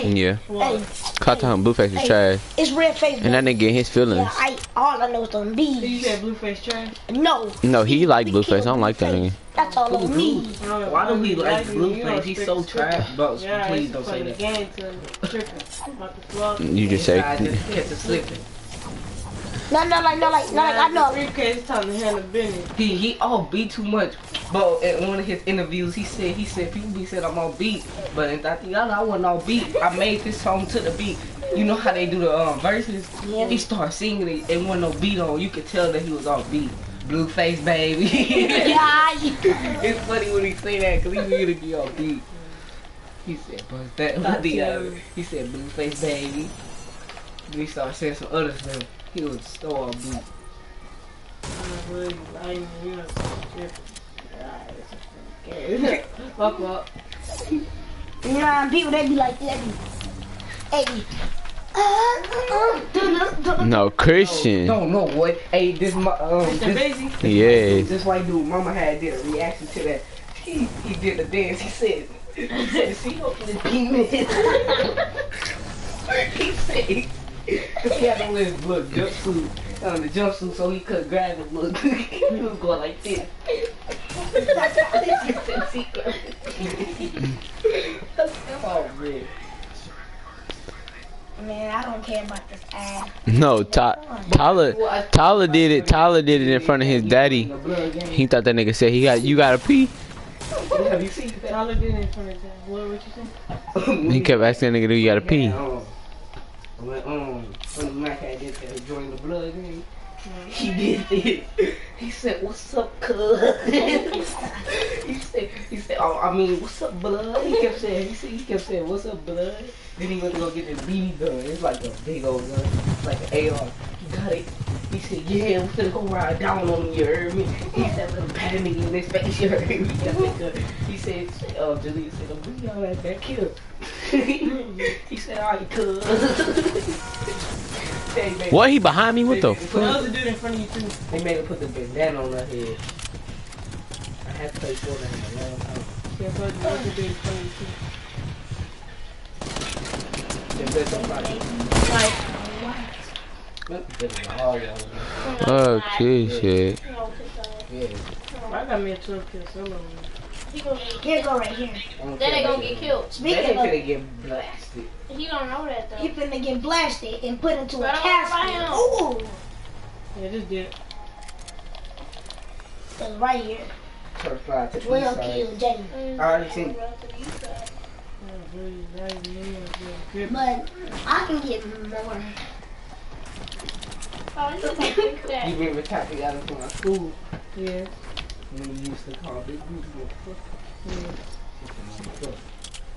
Chanel? Yeah. Hey, Caught him Blueface was trash. it's red face. And that nigga get his feelings. Yeah, I all I know is on You said Blueface trash? No, No, he like Blueface. I don't like that nigga. that's all on me. Why do we like Blueface? He's so trash, bro. Yeah, Please don't say playing the that. game to tripping about the vlog. You just say just kept it slipping. No, no, like, no, like, no, like, I know. Briefcase time to Hannah Bennett. He he all beat too much. But in one of his interviews, he said he said people be said I'm all beat, but in Tatiana I wasn't all beat. I made this song to the beat. You know how they do the um, verses? Yeah. He started singing it and wasn't no beat on. You could tell that he was all beat. Blueface baby. [laughs] Yeah, it's funny when he say that because he really be all beat. He said, but that was the other. He said Blueface baby. Then he started saying some other stuff. He was so all beat. Fuck up. you know, people they be like, they be, hey, No, Christian. Don't know what. Hey, this my um The this, busy. Yeah. this white dude, mama had did a reaction to that. He he did the dance. He said he said see open his penis. [laughs] he said he had on his little jumpsuit on the jumpsuit so he could grab it. Look, [laughs] he was going like this. he said see. oh man. man, I don't care about this ass. No, Ta- Tyler. Tyler did it. Tyler did it in front of his daddy. The blood game. He thought that nigga said he got you got to pee. Have you seen that? Tyler did it in front of that. What, what you say? He kept asking that nigga, "Do you got to pee?" When um when Mac had did that join the blood game, he did this. [laughs] He said, "What's up, cuz?" [laughs] he said, "He said, oh, I mean, what's up, blood?" He kept saying, he, said, he kept saying, "What's up, blood?" Then he went to go get this BB gun. It's like a big old gun, it's like an AR. He got it. He said, "Yeah, we're gonna go ride down on him." You heard me? He said, "Let him pat me in his face." [laughs] You heard me? Got that. He said, "Oh, Julius said, I'm bring y'all at that kill." [laughs] he said, "All right, cuz." [laughs] They made- What? He behind me? What the? fuck? made him What put- else to do in front of you too? They made her put the bandana on her head. I had to play Fortnite a long time. Yeah, but what else to do in front of you too? They bet somebody. Look, they was all y'all. Okay, shit. Yeah. I got me a 12 kill solo. Here, go right here. I don't Then they gonna get killed. They Speaking of, finna get blasted. He don't know that though. he finna get blasted and put into a But I don't casket. know Ooh, Yeah, just did. that's right here. Certified to the east 12 side. kill Jamie. Mm, I already seen Yeah, really, that is me, yeah, good. But I can get more. Oh, this is like big. You remember Tatiana from our school Yeah. when we used to call Big Booty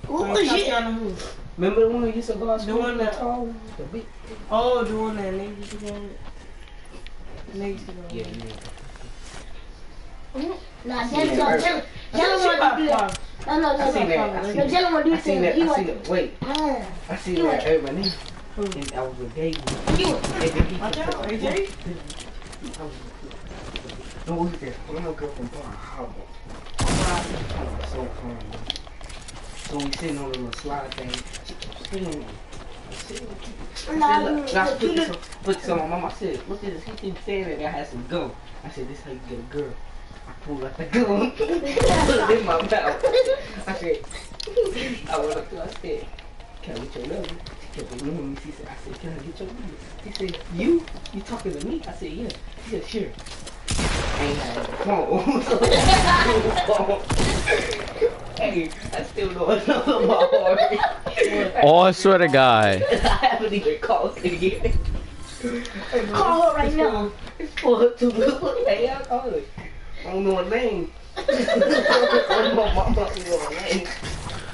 Ooh, Uh, shit. Tatiana who? Remember the one we used to go to The school one that- the tall? The big Oh, the one that niggas used to go with. Niggas used to go with. Yeah, yeah. Nah, Yeah, Jalen right. Jalen She Jalen want about to do that. five. No, no, I no, seen no. that. I No, seen that. Jalen want to do I seen that. He I want. seen that. Wait, Ah, I seen You that. what? Who? And I was with David. he want. And then he Watch out, AJ. No, who's that? One more girl from Bar Harbor. So fun. So we sitting on a little slide thing. Kept screaming. I said, I Nah, said, look, now the put on, put this on my mom. I said, look at this. He keep saying that I had some gum. I said, this how you get a girl. I pulled out the gum. put it in my mouth. I said, I went up to her. I said, can I get your number? She kept ignoring me. She said, I said, can I get your number? He said, you? You talking to me? I said, yeah. He said, sure. I ain't had the phone. [laughs] so I phone. hey, I still don't know my heart. Oh, I swear to God. [laughs] I haven't even called it yet. Call her right now. It's for her to Hey, I call it. I don't know her name. [laughs] I don't know my mama know her name.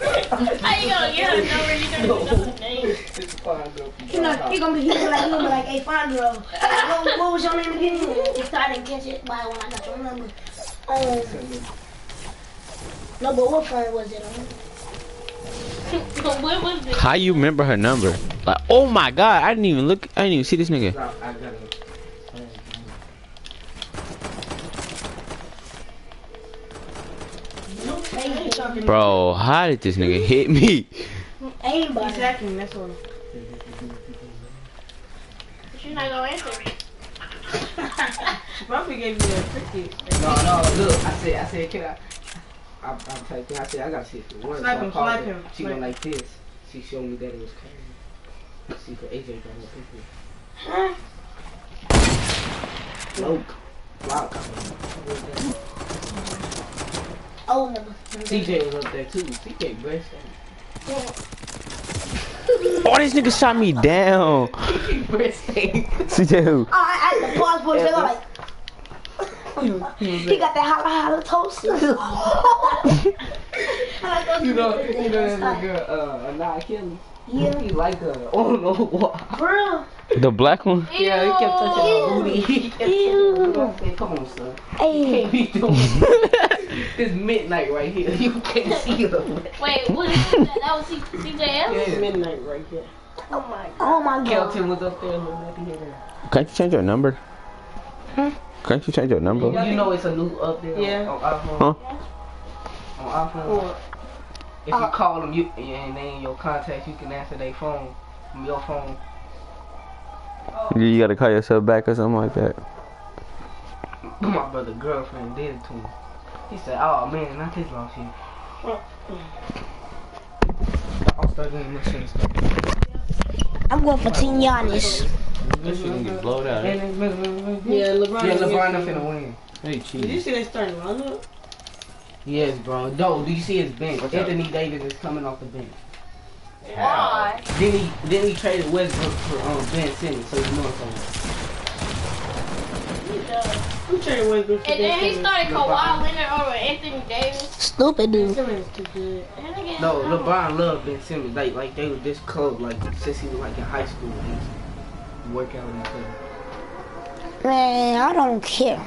How you gonna get a number? You don't even know the name. It's a fine girl. from He gonna, he gonna be, he gonna be like, he gonna be like, hey, find her. What, what was your name again? If I didn't catch it, by when I got your number. Um, no, but what phone was it on? [laughs] what was it? How you remember her number? Like, oh my God, I didn't even look. I didn't even see this nigga. Bro, how did this nigga hit me? Ain't He's but hacking, that's all. She's not gonna answer. She probably [laughs] gave me a cricket. No, no, look, I said, I said, can I? I, I'm typing, I said, I gotta see if it works. Snipe So I him, called snipe her. him, She went like this. She showed me that it was coming. See, for AJ got her picture. Huh? Loke. Lock. Oh, number. CJ was up there too. CJ breast. Oh, this nigga shot me down. breast. CJ who? I, I had to pause for a Yeah, like, he got that holla holla toast. [laughs] You know, you know that nigga, uh, Anaya Kelly. Yeah. You like her. [laughs] Oh no, what? Bro. The black one? Yeah, he kept touching her booty. He kept touching her booty. I said, Come on, son. You can't be doing [laughs] this midnight right here. [laughs] You can't see her. Wait, what is that? That was C- CJL? Yeah. Midnight right here. Oh my, oh my god. Kelton was up there looking at the header. Can't you change your number? Hmm? Huh? Can't you change your number? You know it's a new update Yeah. on, on iPhone. Huh? On iPhone. If you uh, call them you, and they in your contacts, you can answer their phone from your phone. Oh. You gotta call yourself back or something like that. [laughs] My brother girlfriend did it to him. He said, "Oh man, not his loss here." I'll start doing this shit. I'm going for Team Giannis. This shit gonna get blowed out. Yeah, Yeah, LeBron. LeBron is- up finna win. Hey, Did you see they starting lineup? Yes, bro. No, do you see his bench? What's up? Anthony Davis is coming off the bench. Why? Then he then he traded Westbrook for um, Ben Simmons, so you know it's over. Who traded Westbrook for And then he started Kawhi Leonard over Anthony Davis. Stupid dude. Simmons too good. That No, LeBron loved Ben Simmons. Like like they were this close, like since he was like in high school. He used to work out with each other. Man, I don't care.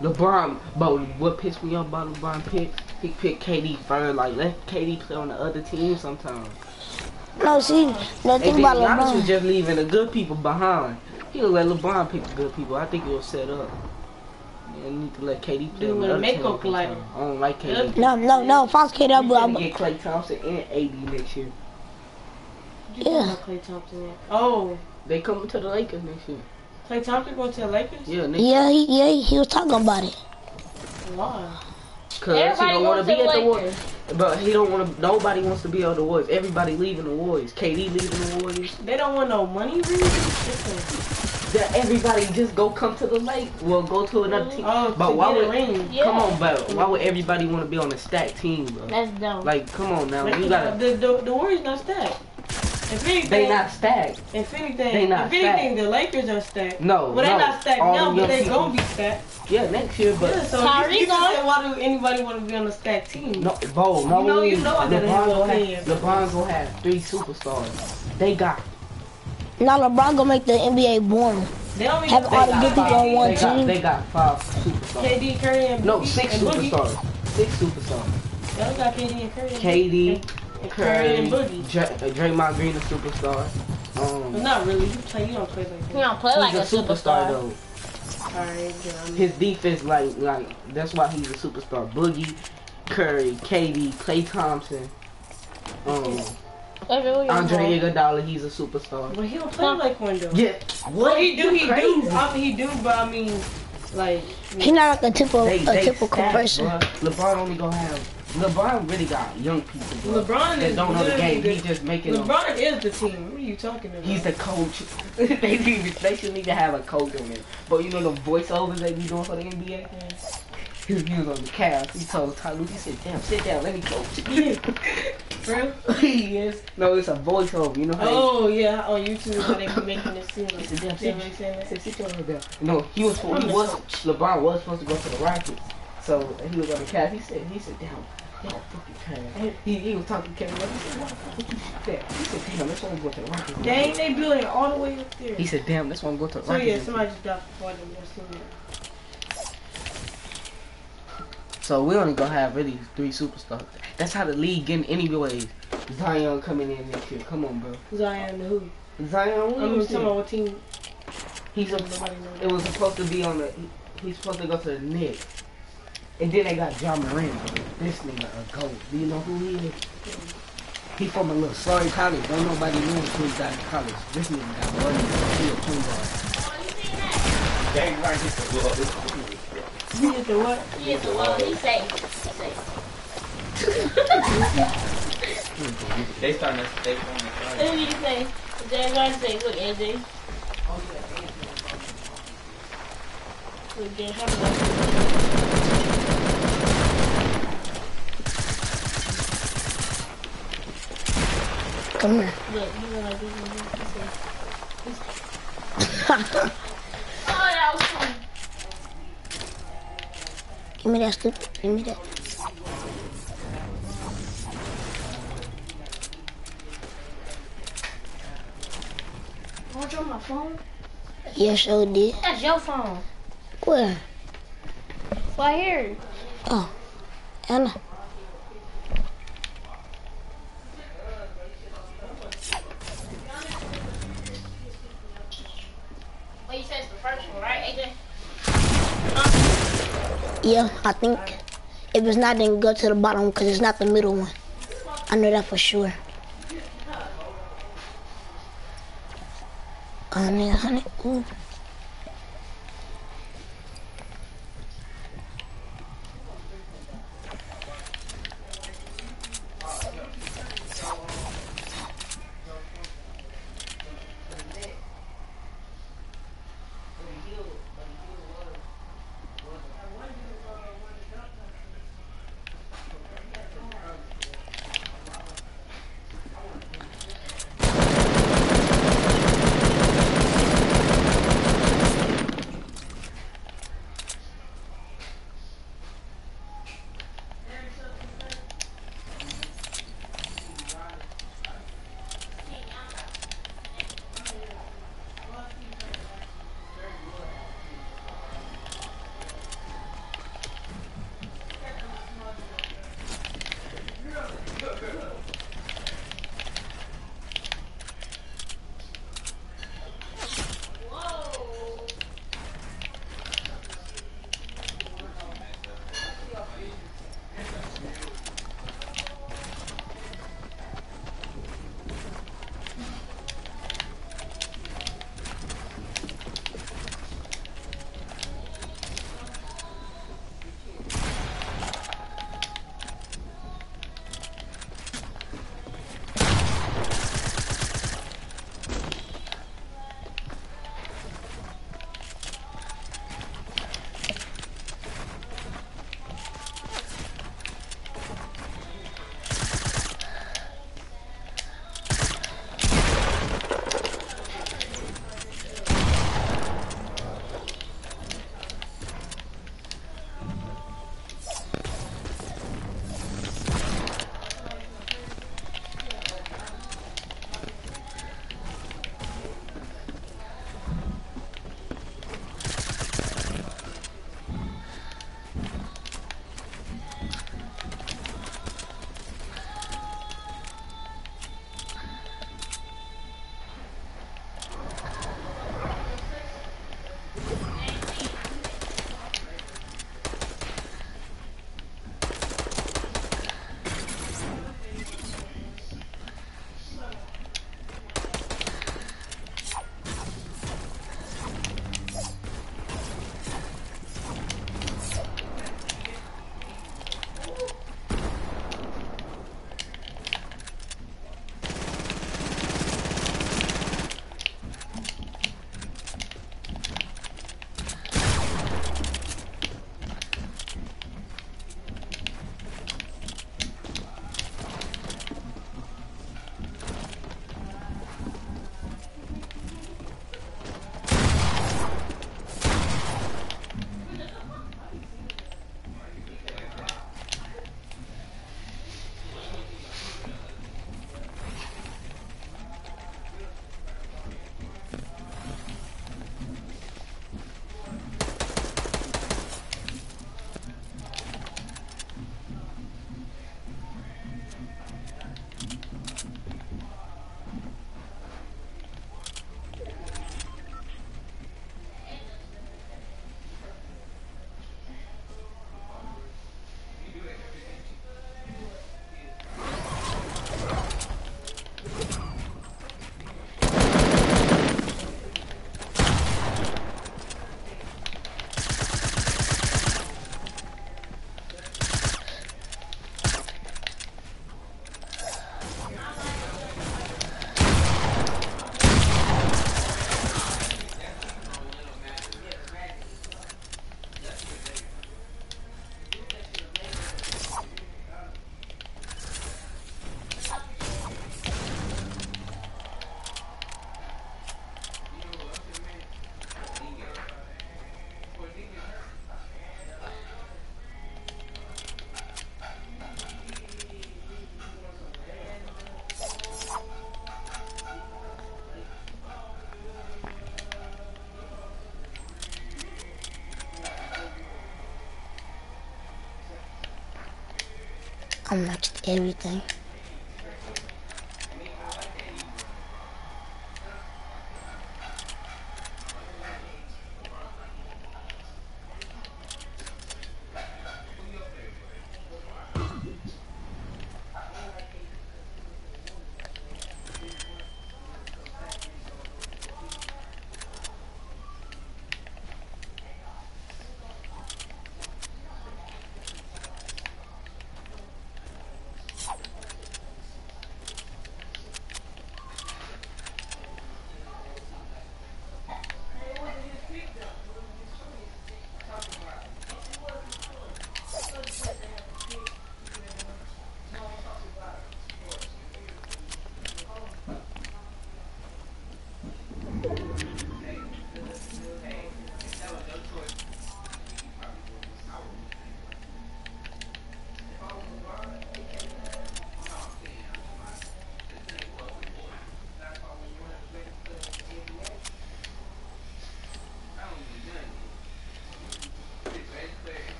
LeBron, but what pissed me off about LeBron pick? He picked KD first. Like let KD play on the other team sometimes. No, see, the And thing then about Giannis was just leaving the good people behind. He would let LeBron pick the good people. I think it was set up. Yeah, you need to let KD play Do on the a other Mako team collider. sometimes. I don't like KD. No, no, no. Fox kid I'm going to get Klay Thompson and AD next year. Yeah. Klay Thompson. Oh, They coming to the Lakers next year. Klay Thompson going to the Lakers? Yeah, next yeah, he, yeah, he was talking about it. Why? Cause he don't want to to be the at the Lakers. Warriors. But he don't want to. Nobody wants to be on the Warriors. Everybody leaving the Warriors. KD leaving the Warriors. They don't want no money, really? Listen. That everybody just go come to the lake. Well, go to another team. Oh, But to why get would- ring. Yeah. Come on, but why would everybody want to be on a stacked team, bro? That's dumb. Like, come on now. Like, You gotta. the, the, the Warriors not stacked. If anything, They not stacked. If anything, they not if anything, the Lakers are stacked. No. Well, they no. not stacked All now, them but they people. gonna be stacked. Yeah, next year, but Yeah, so Tyrese you, you just on- why do anybody want to be on a stacked team? no, Bo, no. You know- you know I gotta LeBron have gonna opinion. have, LeBron gonna have three superstars. They got. Now LeBron gonna make the NBA boring. They don't even Have They all the got good people five- on one they got. They got five superstars. KD, Curry, and No, six and Boogie. superstars. Six superstars. They got KD and Curry. and KD, Boogie. and Curry and Boogie. Dra- uh, Draymond Green, a superstar. But Um, not really. You play. You don't play like He don't play like a a superstar, though. Alright, yeah, His defense, like, like that's why he's a superstar. Boogie, Curry, KD, Klay Thompson, um, Andre Iguodala, he's a superstar. But he don't play like one though. Yeah, what Well, he do. He Crazy. do. I mean, he do. But I mean, like. He not like a typical, They, a they typical stacked, person. bruh. LeBron only gonna have. LeBron really got young people. Bro, LeBron that is don't know the game. the- He's just making them. LeBron is the team. What are you talking about? He's the coach. [laughs] they need, they should need to have a coach on there. But you know the voiceovers they be doing for the NBA. He was on the Cavs. He told Ty Lue, he said, "Damn, sit down, let me coach." [laughs] Bro. [laughs] yes. No, it's a voiceover. You know how? Oh yeah, on YouTube they be making seem He like. said, "Damn, You sit, sit, sit down, down." No, he was. He was. LeBron was supposed to go to the Rockets. So he was on the Cavs. He said, "He said, damn." Y'all fucking Cavs. He, he was talking to Kevin He said, "Why the fuck you say that?" He said, "Damn, that's why I'm going to the Rockets." Dang, they building all the way up there. He said, "Damn, that's why I'm going to the So Rockets." yeah, somebody just got for them. So we only gonna have really three superstars. That's how the league getting anyways. Zion coming in next year. Come on, bro. Zion who? Zion I'm talking about what team. He's a, it was supposed to be on the. He's supposed to go to the Knicks. And then they got Ja Morant. This nigga a goat. Do you know who he is? He from a little sorry college. Don't nobody know until he got to college. This nigga got money. He a point guard. Dang right, this is well. He is the what? He is the one. He's safe. He's safe. They starting to stay on the What did you say? They're say, look, AJ. We did have a Come here. Look, you know, like this one. This one. Oh, that was funny. Give me that stupid. Give me that. Want you on my phone? Yes, sure did. That's your phone. Where? Right here. Oh, Anna. Well, you said it's the first one, right, AJ? Yeah, I think. If it's not, then go to the bottom because it's not the middle one. I know that for sure. Honey, honey, ooh. Watched everything.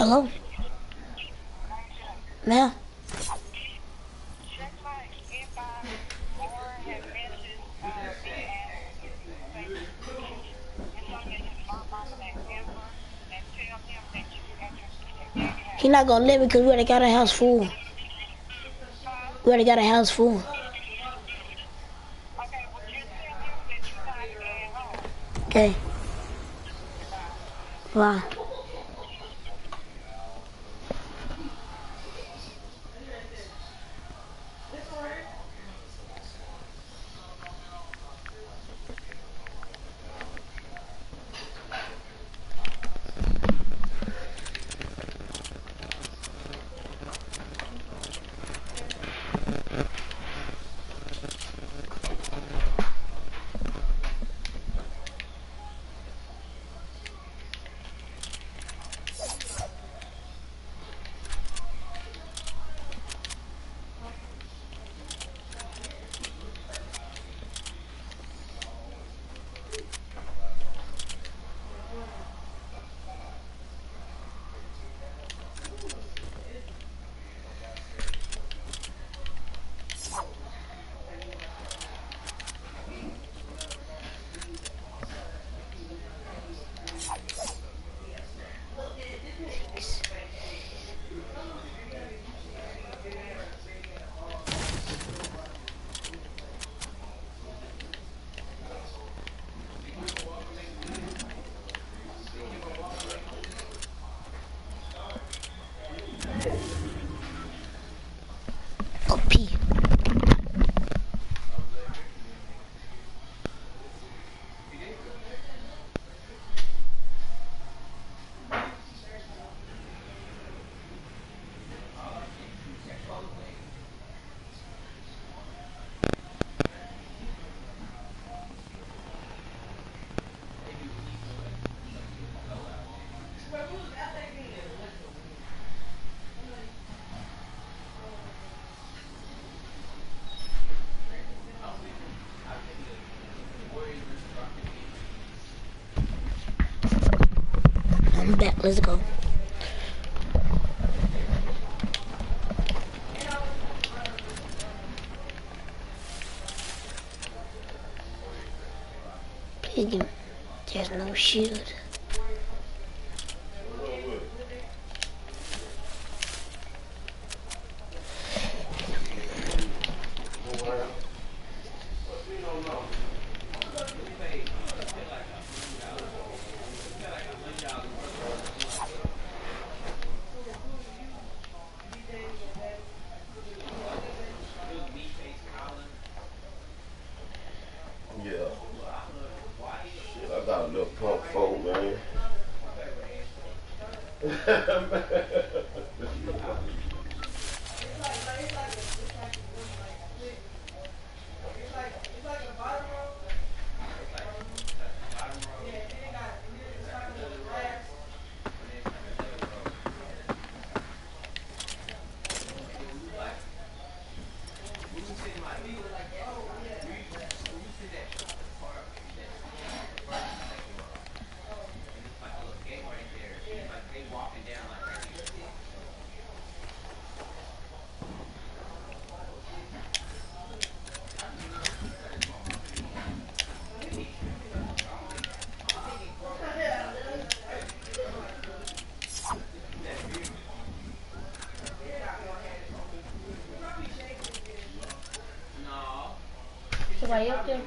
Hello? Mel? He not gonna me because we already got a house full. We already got a house full. Okay. Wow. Let's go. Me. There's no shield. Yeah. Shit, I got a little pump phone, man. Somebody up there?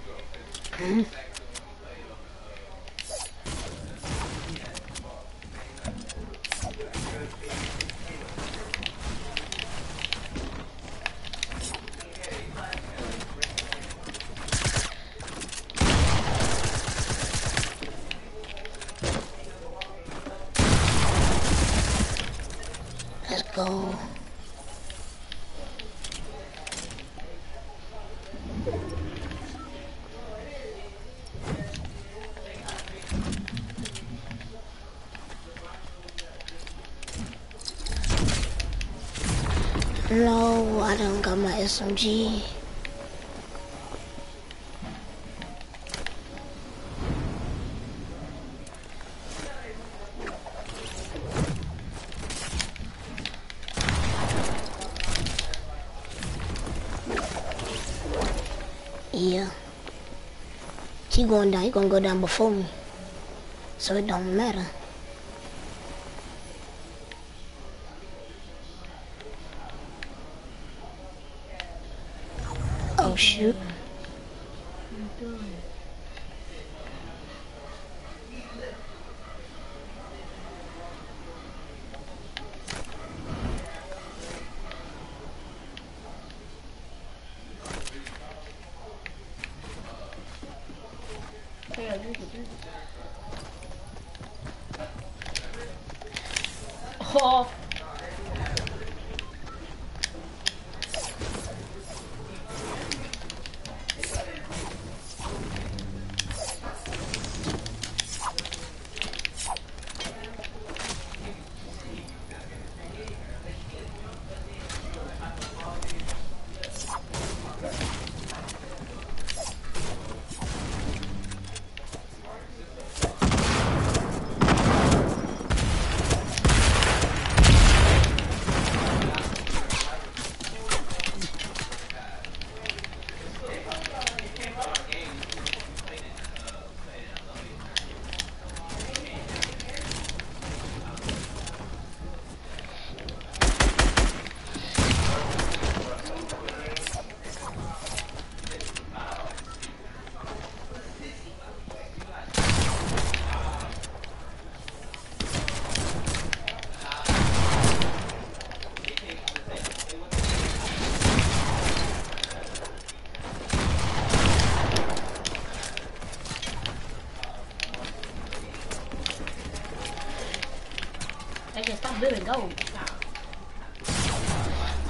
Let's go. No, I don't got my SMG. Yeah. He going down. He gonna go down before me. So it don't matter. Oh shoot. Oh,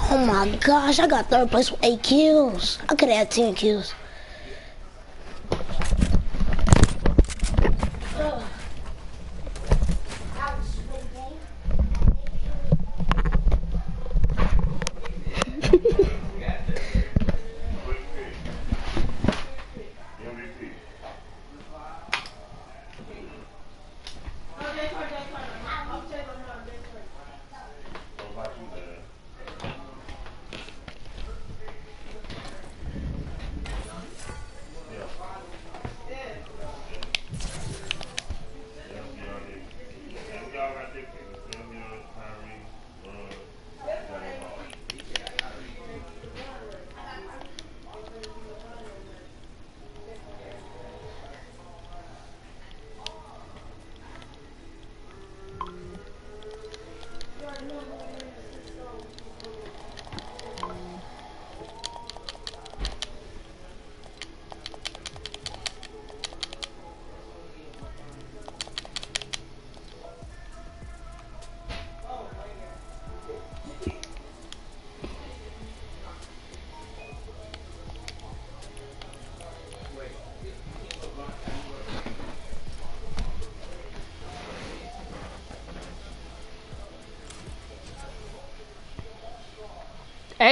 Oh my gosh, I got third place with eight kills. I could have had ten kills.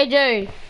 AJ.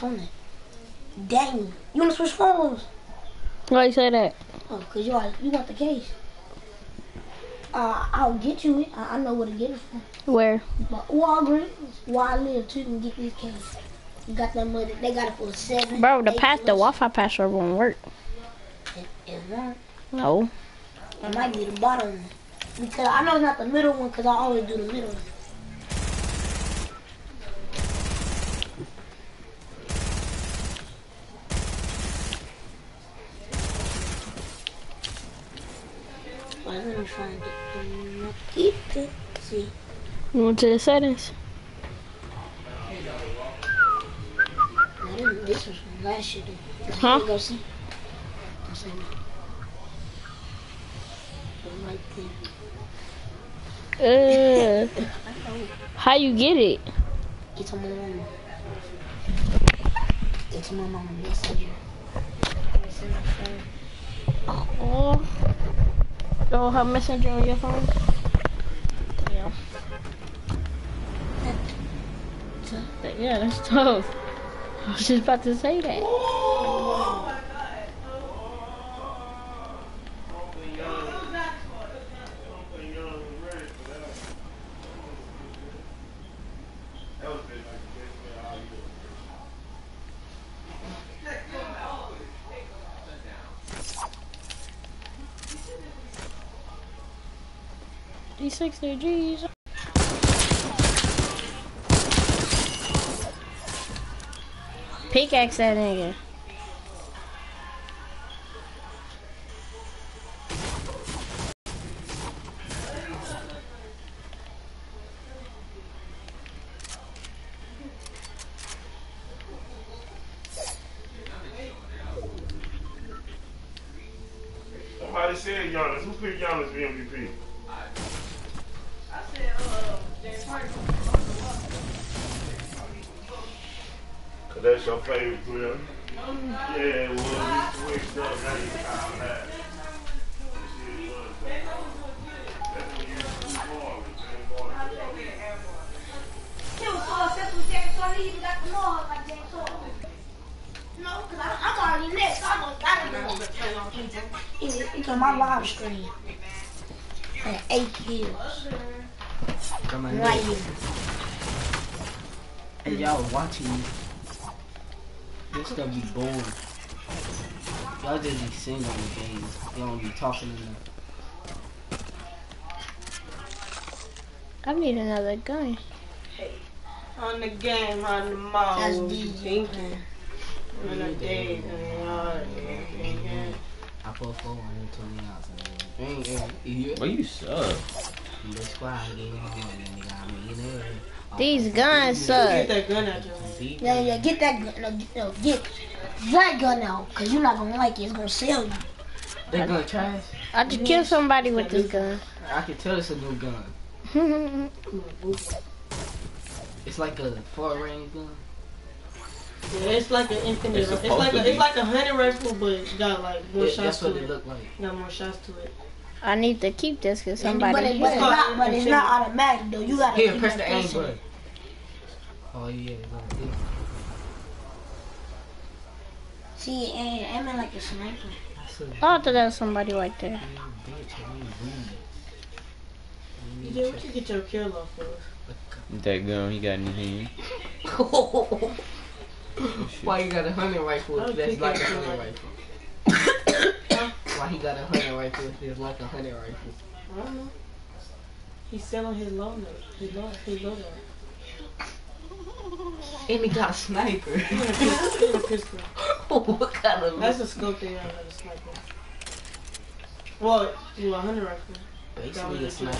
Phone at? Dang. You wanna switch phones? Why you say that? Oh, cause you are, you want the case. Uh, I'll get you it. I, I know where to get it from. Where? But Walgreens, where I live too, you can get this case. You got that money. They got it for seven. Bro, the pass, the. Wi-Fi password won't work. It, it won't. No. It might be the bottom one. Because I know it's not the middle one, because I always do the middle one. Well, let me find it. See. You went to the settings. This- was last year. Huh? Go see. Go see. Right there. Uh, how you get it? Get to my mama. Get to my mama. Messenger. Oh, oh, have messenger on your phone. Yeah. Yeah, that's tough. I was just about to say that. These 60 G's. Pickaxe that nigga. Somebody said Giannis. Who picked Giannis for MVP? Y'all watching me. This stuff be boring. Y'all just be singing on the game. Y'all don't be talking enough. I need another gun. Hey, on the game, on the mall. That's what you thinking? On the day, on yard, yeah. I put 420 ounces. Ain't, ain't, you Well, you suck. the squad game, nigga. I mean, you know. These guns suck. That gun out your hand. Yeah, yeah, get that gun. No, get- no, get that gun out. Because you're not going to like it. It's going to sell you. They gonna trash. I just killed somebody with this gun. I can tell it's a new gun. [laughs] It's like a far range gun. Yeah, it's like an infinite. It's It's, like a, be. it's like a hunting rifle, but got like more Yeah, shots that's what to it it. look like. Got more shots to it. I need to keep this because And- but, somebody. it, but, it's not, but it's not automatic, though. You got to Here, press the aim button. It. Oh yeah, look, yeah. See, and aiming like a sniper. Oh, I thought that was somebody right there. bitch. I mean, boom. You what you get your kill off of? That gun he got in his hand. Why you got a hunting rifle if that's like a hunting rifle? Why he got a hunting rifle if it's like a hunting rifle? [coughs] I don't know. He's selling his low note. His low, his low he got a sniper. [laughs] He a pistol. He got a pistol. what kind of That's a scope they have a sniper. Well, you a hunting rifle. basically a sniper?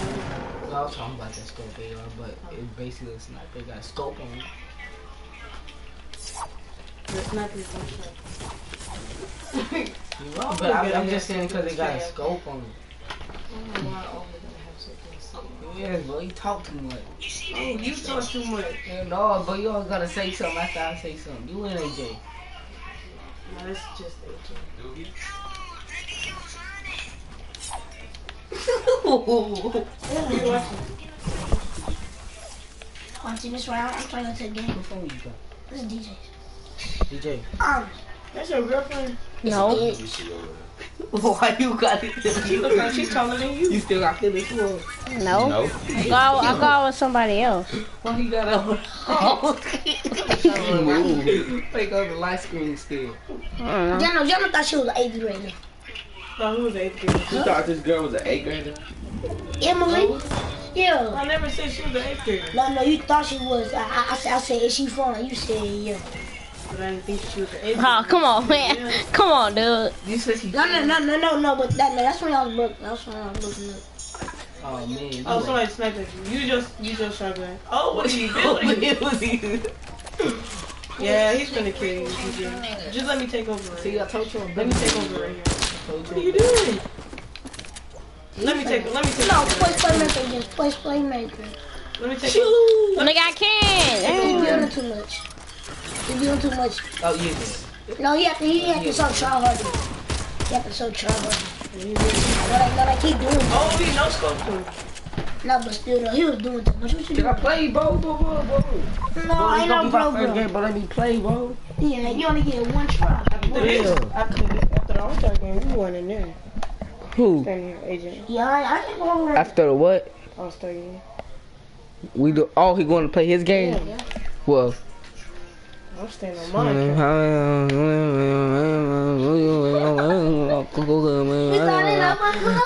I was talking about that scope AR, but it's uh-huh. basically a sniper. It got a scope on it. The sniper is one shot. But I, I'm just saying because it got a scope on it. Oh oh Yeah, but you talk too much. Oh, you talk too much. Yeah, no, but you always gotta say something after I say something. You ain't AJ. No, that's just AJ. What are you watching? Watching this round, I'm trying to take the game. What phone you got? This is DJ. DJ. Um, That's your girlfriend. No. Why you got it? [laughs] She look like she's taller than you. You still got feelings for her? No. No. I go, I go with somebody else. Why you got a [laughs] oh. [laughs] Fake up the light screen still. Mm. Jenna, Jenna thought she was an eighth grader. Who was eighth grader? You thought this girl was an eighth grader? Emily? Yeah. I never said she was the eighth grader. No, no, you thought she was. I, I, I said, I said, is she fun? You said, yeah. But I didn't think she was the eighth Oh, come on, man. [laughs] Come on, dude. You said she. No, no, no, no, no, no, but that, no, that's when I was looking. That's when I was looking up. Oh man. you Oh, right. somebody sniped at you. You just, you just shot back. Oh, what are you doing? it [laughs] was you. Yeah, he's gonna kill you. DJ. Just let me take over. Right See. I told you. Let me take over right here. What are you doing? Let me take. Let me take. No, play playmaker, just play playmaker. Let me take. Nigga, I You're can. doing too much. You're doing too much. Oh yeah. No, he have to, he have to so try harder. He have to so try harder. No, like, no, like, he doing it. Oh, he no scope too. No, but still, though, he was doing too much. What you Can I doing? play, bro, bro, bro, bro? No, I ain't no bro, First bro. game, but let me play, bro. Yeah, you only get one try. After this, after after the All-Star game, we won in there. Who? Stand here, agent. Yeah, I, I ain't going right. After the what? All-Star game. We do. Oh, he going to play his game. Yeah. Well. I'm staying on mine. Cal.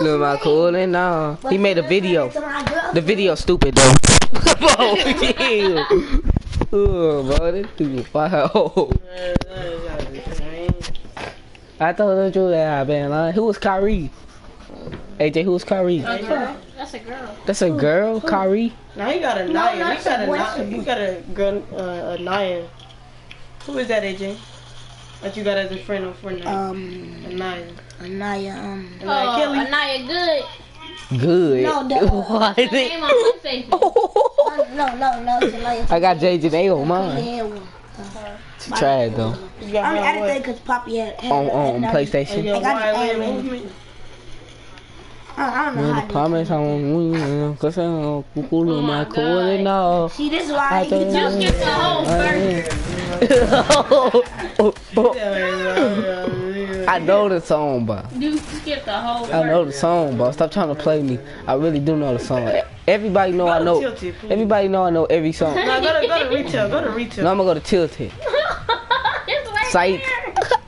Look my cooling now. He made a video. The video stupid though. bro, yeah. Oh, bro, this dude wow. I told you that I've been lying. Who was Kyrie? AJ, who was Kyrie? That's a girl. That's a girl, Kyrie. Now he got a No, Naya. that's he got a a. Naya. He got a girl, uh, a Naya. Who is that, AJ? That you got as a friend on Fortnite? Um, a Naya. Anaya, um, A Naya Oh, Kelly. Anaya Good. Good. No, the- Why is Name it? on PlayStation. [laughs] no, no, no, it's I got JJ on mine. Yeah, one. She tried though. I got mean, her I didn't think because Poppy had, had On on had- Oh, PlayStation. I got the YLA ad ready. movement. I, I don't know When how the to promise I won't cause I'm cool Oh my my cool and all. See, this is why I I don't get You to skipped the whole verse. I know the song, but You skipped the whole verse. I know the song, but stop trying to play me. I really do know the song. Everybody know I know. Tilted. Everybody know I know every song. No, go to, go to retail. Go to retail. Now I'm gonna go to Tilted. [laughs] It's right Psych. there. [laughs]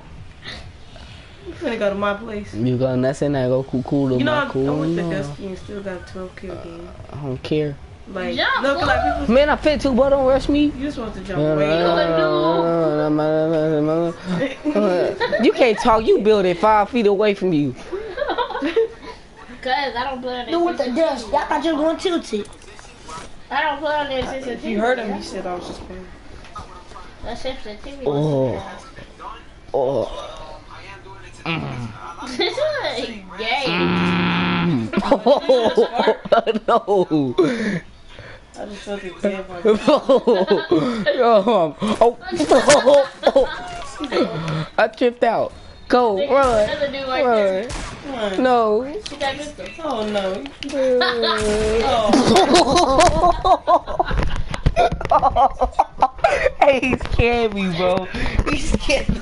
I'm finna go to my place. You got nothing. I go cool cool to You know, my I, cool. I went to no. Dusty and still got 12 kill game. I don't care. Like, Jump, look boy. like people. Man, I fit too, but don't rush me. You're supposed to jump way. You can't talk. You build it five feet away from you. Cause I don't play on do with the dust. I thought you were going to tilt it. I don't play on this. It's If you heard him, you said I was just playing. That's sensitivity. Oh. Oh. Gay. no. I just felt it dead by oh. oh. I tripped out. Go, run, Another dude right there. run. No. She got pistol. Oh no. oh. [laughs] hey, he scared me, bro. He scared me.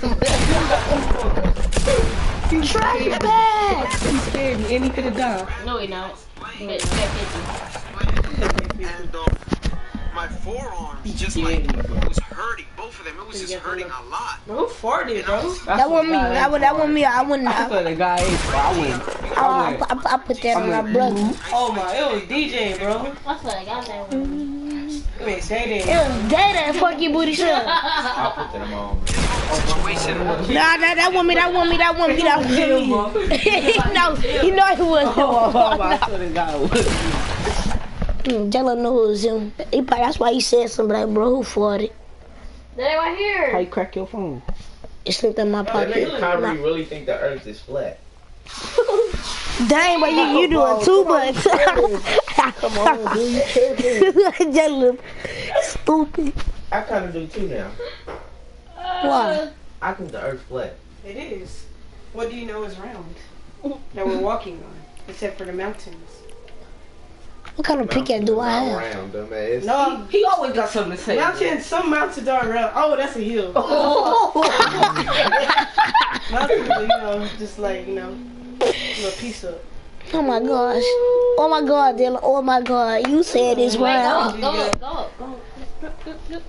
[laughs] he Try it back. He scared me, and he could have died. No, he not. But she got pistol. and uh, my forearm just like bro. was hurting. Both of them, it was just hurting a lot. Bro, who farted, bro? That wasn't me. That was, that wasn't me. I wouldn't. I I, thought the guy ate, bro. I wouldn't. I, I, I, I put that on my brother. Oh my, it was DJ, bro. That's what I got that one. You ain't say It that. was dead at funky booty [laughs] shit. I'll put that on. Situation. Nah, that, that wasn't me. That wasn't me. That wasn't me. That wasn't me. [laughs] no, he know it wasn't. I swear to God. Mm, Jello knows him. He probably, that's why he said something like, bro, who farted? They're right How you crack your phone? It slipped in my I pocket. think Kyrie really think the earth is flat. [laughs] Dang, but you, you doing too much. [laughs] Come on, dude. You tripping. [laughs] Jello, stupid. I kind of do too now. Uh, why? I think the earth flat. It is. What do you know is round? That we're walking on, except for the mountains. What kind of pickaxe do I have? Round, dumbass. No, He always got something to say. mountain, some mountains are around. Oh, that's a hill. Oh. [laughs] Mountains, are, you know, just like, you know, little piece up. Oh my gosh. Oh my god, Dylan. Oh my god. You said it's Wait, go go up, go up, go up.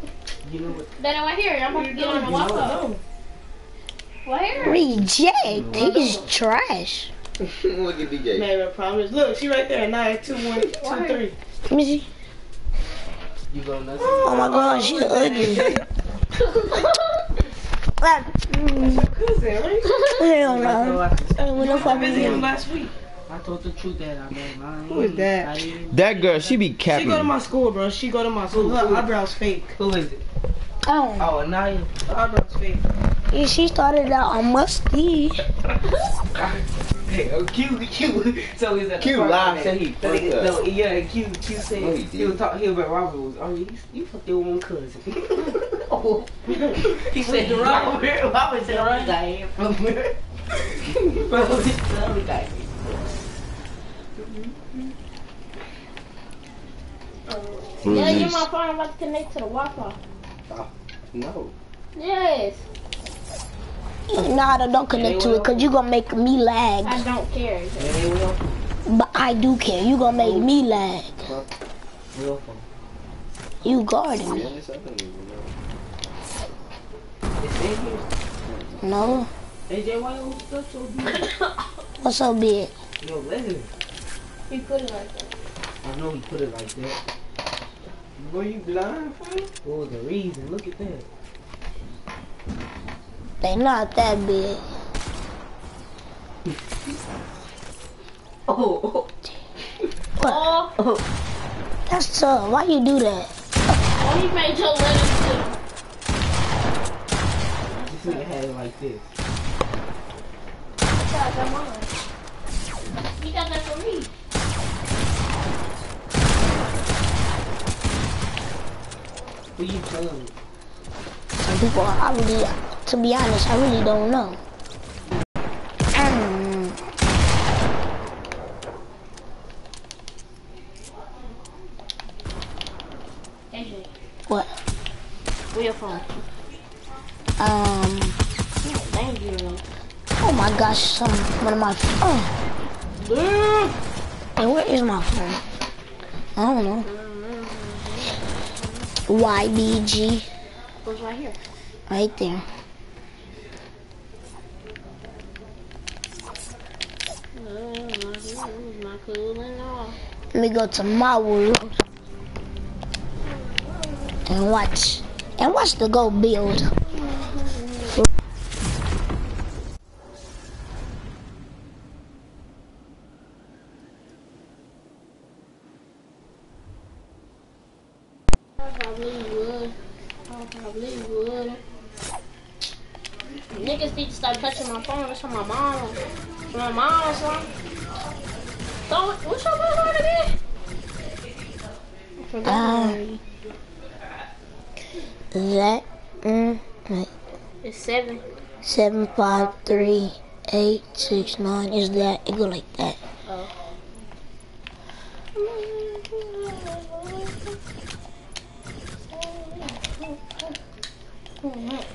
You know what? Then right here, I'm about to get on the walk up. Right here. Reject. He's trash. [laughs] Look at DJ. Man, the problem is, look, she right there. Nine, two, one, two, three. Let me see. You go nuts. Oh my god, she's ugly. [laughs] Cousin, right? Hell no. I don't know if I visited him last week. I told the truth that I made mine. Who is that? That girl, she be capping. She go to my school, bro. She go to my school. Her eyebrows fake. Who is it? Oh, Oh, Anaya. Her eyebrows fake. yeah, she started out on musty. [laughs] Hey, oh, Q, Q. [laughs] So he's at Q the park lied, that- said he that fucked nigga- up. No, yeah, Q, Q said No, he he, was talking. He was at Robert was. Oh, you, you fucked your own cousin. [laughs] oh, he said the Robert. Robert said, "Oh, you got from her." Bro, this. Yeah, you my phone I'm about to connect to the Wi-Fi. Uh, no. Yes. Nah, don't connect to it because you going to make me lag. I don't care. But I do care. you going to make me lag. You guarding me. Yes, I don't even know. It's in here. No. AJ, why you stuff so big? [coughs] What's so big? Yo, listen. You put it like that. I know he put it like that. Were you blind, fool? What was the reason? Look at that. They not that big. [laughs] Oh, Oh, That's tough. Why you do that? oh, he made your letters too. this nigga had it like this. You got that mine. You got that for me. Who you telling me? Some people, I really, to be honest, I really don't know. AJ, what? where your phone? Um, Thank you. oh my gosh, some, one of my phone. Hey, where is my phone? I don't know. YBG, What's right here? right there. Not cool and all. Let me go to my world and watch, and watch the go build. I probably would. I probably would. Niggas need to stop touching my phone. That's from my mom. From my mom or something. So, what's your password again? I forgot Uh. That, mm, right. It's seven. Seven five three eight six nine is that it go like that. Oh. My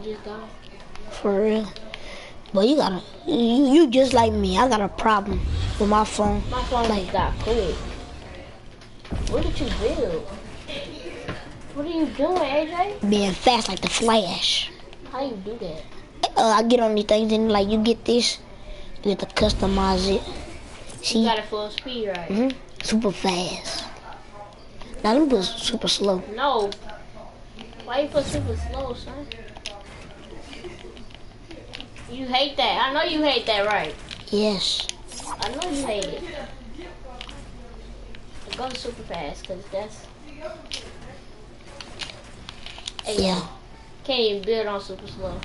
just died. For real. But you gotta you, you just like me. I got a problem with my phone. My phone Like- just got quick. What did you build? What are you doing, AJ? Being fast like the flash. How you do that? Uh, I get on these things and like you get this, you have to customize it. You got it full speed, right? hmm super fast. Now them was super slow. No. Why you put super slow, son? You hate that. I know you hate that, right? Yes. I I know you hate it. Go super fast, cause that's. Hey, Yeah. Can't even build on super slow.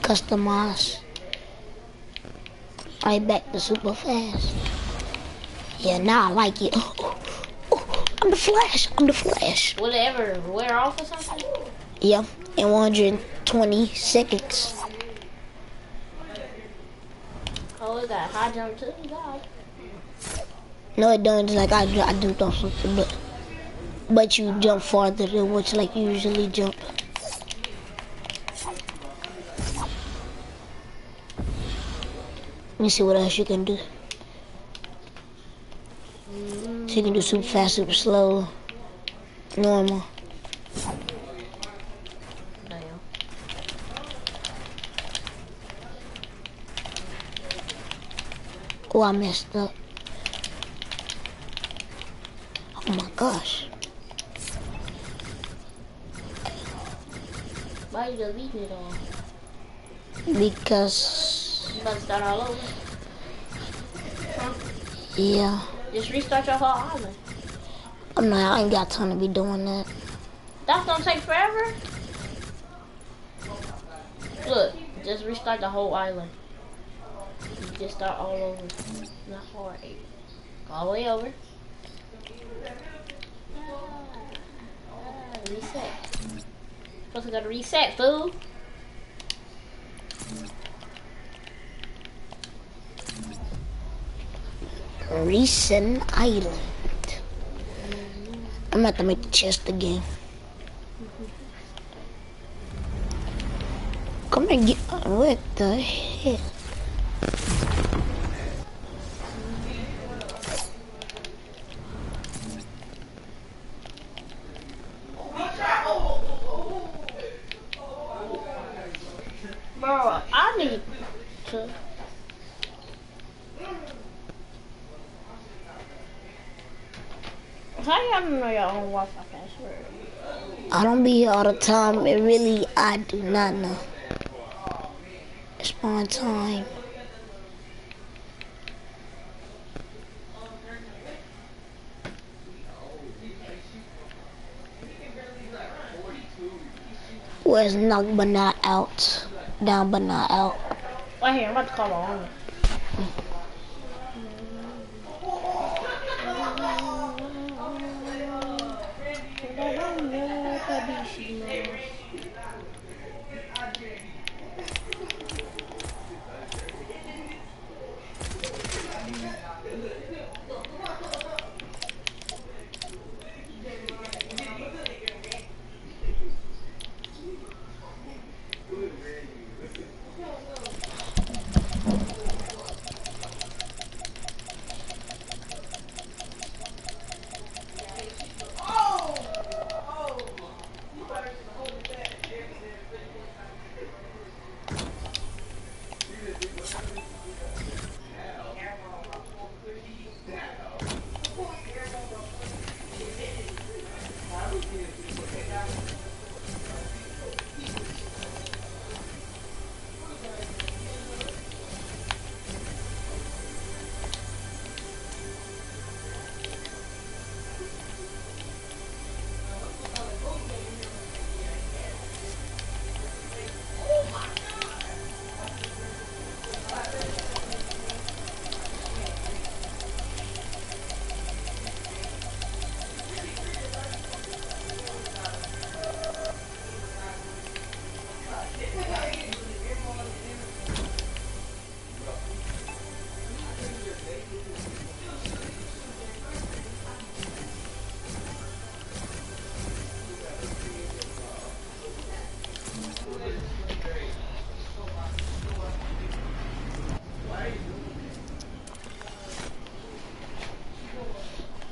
Customize. Right back to super fast. Yeah, now I like it. Oh, oh, oh, I'm the Flash. I'm the Flash. Will it ever wear off or something? Yeah, in 120 seconds. Got high jump too. God. No, it don't. It's like I, I do throw something, but but you jump farther than what like usually jump. Let me see what else you can do. So you can do super fast, super slow, normal. Damn. Oh, I messed up. Oh my gosh. Why you deleting it all? Because, You about to start all over? yeah. Just restart your whole island. Oh, I'm not, I ain't got time to be doing that. That's gonna take forever. Look, just restart the whole island. You just start all over. Not hard. All the way over. Reset. Supposed to go to reset, fool. Recent Island. I'm about to make the chest again. Come and get. What the hell? Bro, I need to. Know? I don't be here all the time. It really, I do not know. It's my time. Where's knock but not out? Down but not out. Right here, I'm about to call my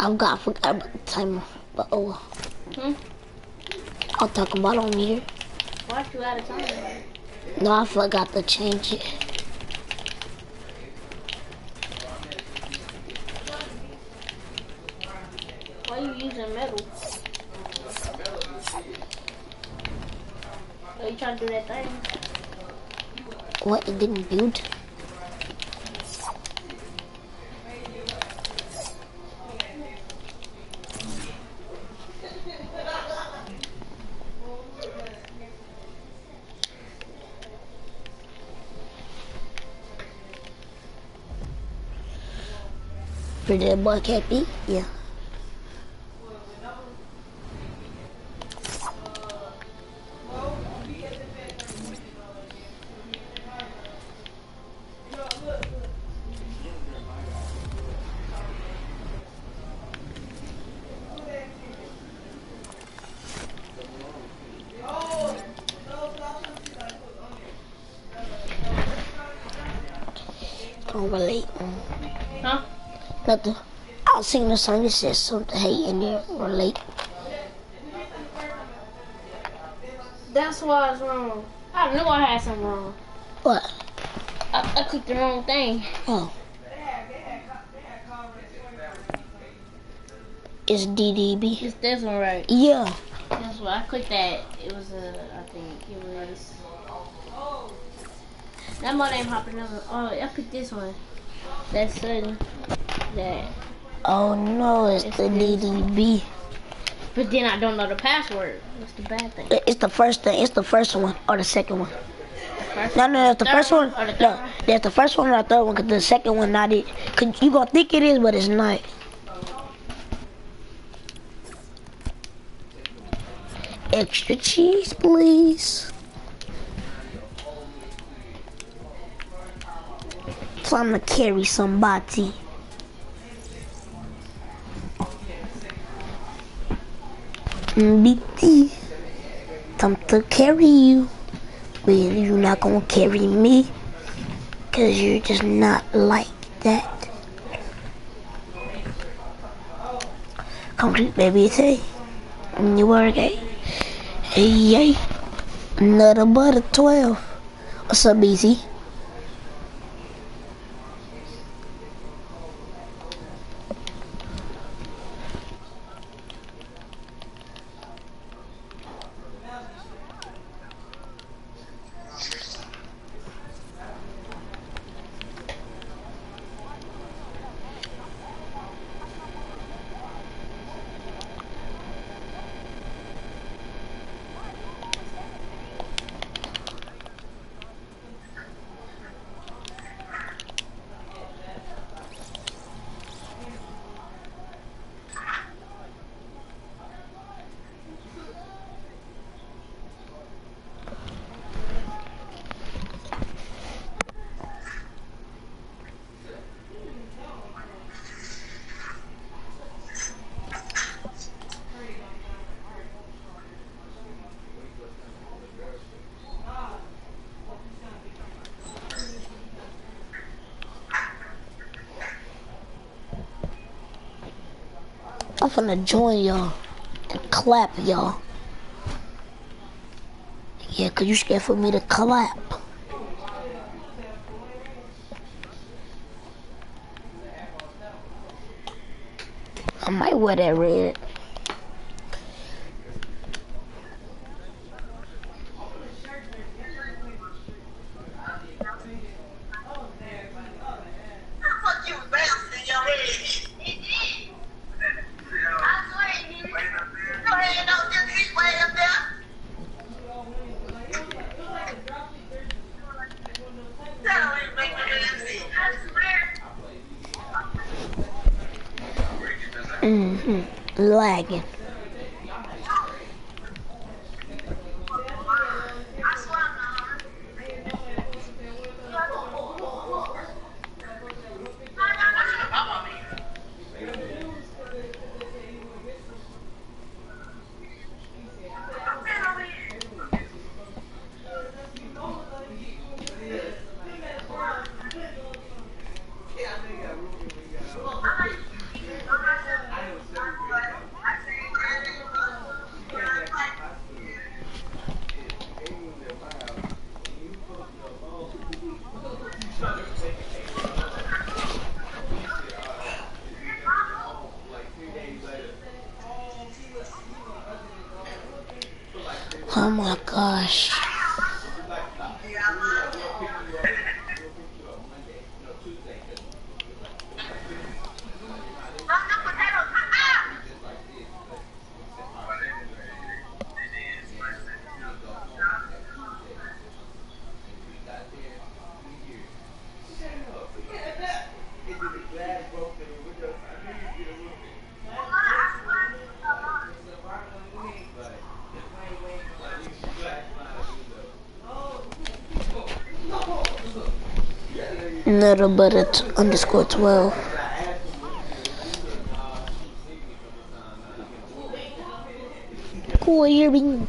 owner. I forgot, I forgot about the timer. But oh well. Hmm? I'll talk about it on here. Watch you out of time. No, I forgot to change it. Why are you using metal? Are you trying to do that thing? What? It didn't build? Pretty that boy can't beat? Yeah. I was singing a song that says something hate and then relate. That's why it's wrong. I knew I had something wrong. What? I, I clicked the wrong thing. Oh. It's DDB. It's this one right. Yeah. That's why I clicked that. It was a, I think it was. That mother ain't popping up. Oh, I picked this one. That's sudden. That. Oh no, it's the DDB. But then I don't know the password. What's the bad thing? It's the first thing. It's the first one or the second one. No, no, that's the Third first one. the No, that's the first one or the third one. Cause the second one not it. Cause you gonna think it is, but it's not. Extra cheese, please. So I'm gonna carry somebody. BT. Time to carry you. Well, you're not gonna carry me. Cause you're just not like that. Complete baby say. You are gay. Hey, yay. Another but a 12. What's up, BC? I'm finna join y'all and clap y'all. Yeah, cause you scared for me to clap. I might wear that red. Nutter butter t- underscore 12. Cool, hear me.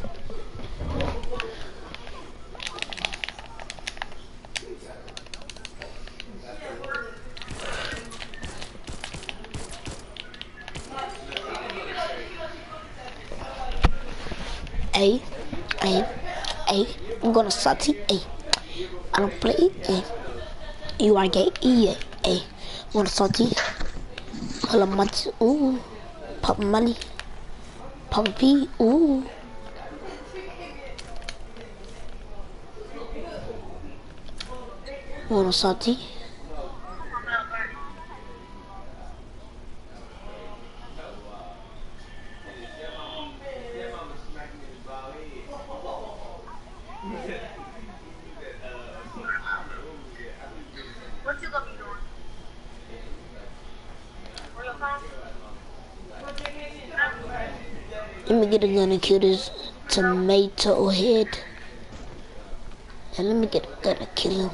Hey, hey, hey, I'm gonna salty, hey. I don't play, hey. You are gay, yeah, hey. I'm gonna salty. Calamati, ooh. Papa Molly. Papa P, ooh. Wanna salty? What you gonna be doing? Where you from? Let me get a gun and kill this tomato head. And let me get a gun and kill him.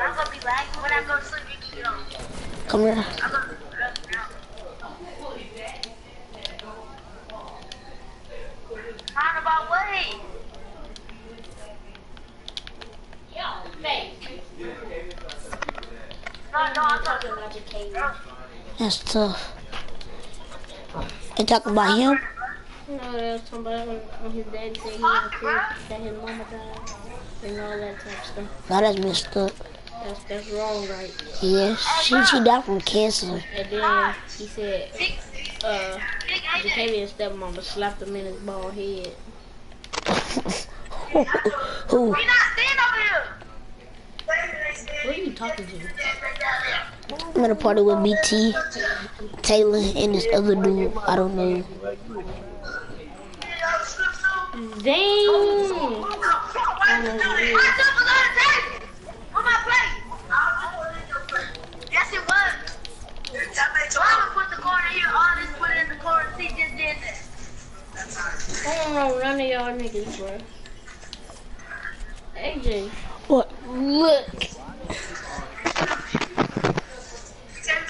I'm gonna be back. When I go to sleep, you can get on. Come here. I'm gonna Roundabout way. No, no, I'm talking about your cave. That's tough. You talking about him? No, they was talking about when, when his dad said he was a kid, that his mama died, and all that type of stuff. No, that's messed up. That's that's wrong, right? Yes, she she died from cancer. And then he said, uh, Jacavian's stepmama slapped him in his bald head. Who? We not staying over here. Who are you talking to? I'm at a party with BT, Taylor, and this other dude. I don't know. Dang! Yes, it was. Mama put the corner here, all this put in the corner. She just did that. I don't know none of y'all niggas, bro. AJ, What? look.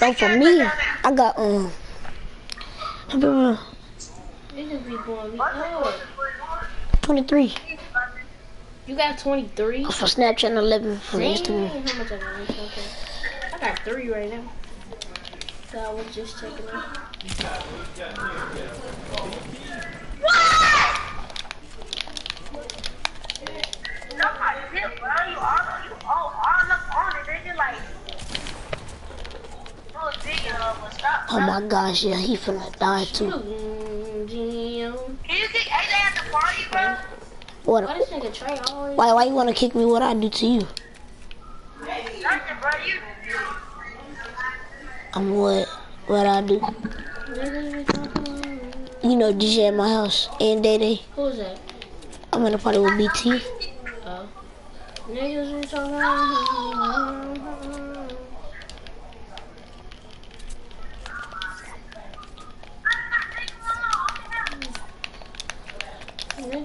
Oh, for me, I got um. I remember You just be blowing me up. 23 You got 23? for Snapchat and 11 for Dang, Instagram. how much I got? Okay. I got three right now. So I was just checking out. Oh my gosh, yeah, he finna die too. Jim. Can you kick AJ at the party, bro? What? Why this nigga Trey always? Why? Why you wanna kick me? What I do to you? Nothing, bro. You. I'm what? What I do? You know, DJ at my house and Day Day. Who's that? I'm at a party with BT. Oh. Niggas be talking. This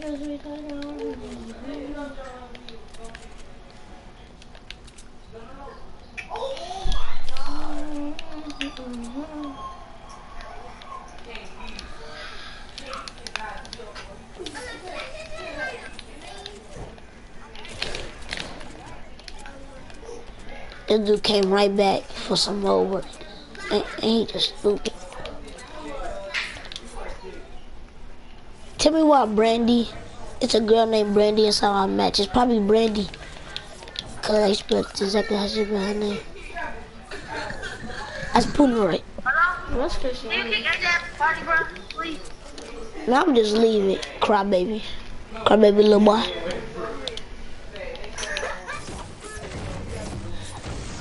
dude came right back for some more work. He just stupid. Tell me why Brandy. It's a girl named Brandy inside our match. It's probably Brandy. Cause I spelled exactly how she spelled her name. That's Puma right. Hello? What's Can you Christian? kick AJ at the party, bro? Please. Now I'm just leave it. Crybaby. Crybaby little boy.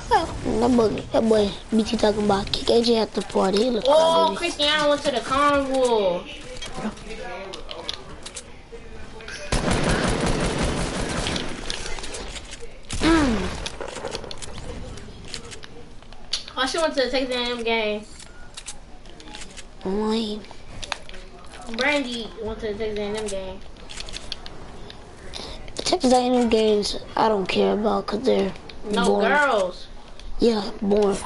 That boy, that boy, BT talking about kick AJ at the party. He look Oh, crybaby. Cristiano went to the carnival. Oh, she went to the Texas A&M game. Lame. Brandy went to the Texas A&M game. The Texas A&M games, I don't care about because they're No Born. girls. Yeah, born.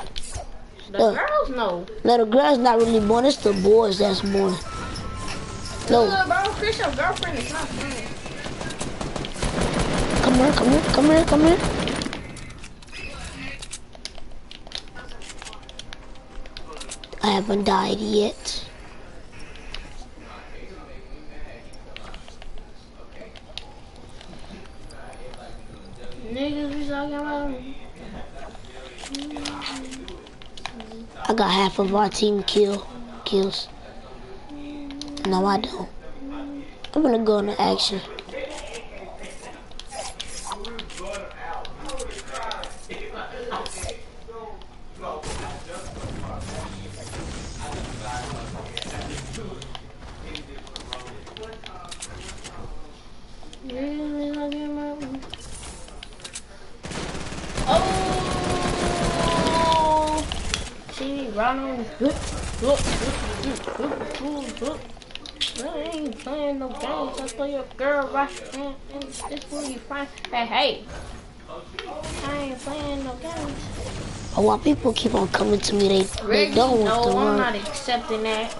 The Uh. girls no. No, the girls not really born. It's the boys that's born. No, Look, bro, Chris, your girlfriend is not friend. come here, come here, come here, come here. I haven't died yet. Niggas be talking about I got half of our team kill kills. No, I don't. I'm gonna go into action. Be talking about Oh! See, Ronald. Look, look, look, look, look, look. I ain't playing no games. I play your girl right and, this will be fine. Hey, hey. I ain't playing no games. But why people keep on coming to me, they, they don't want no, want to I'm not accepting that.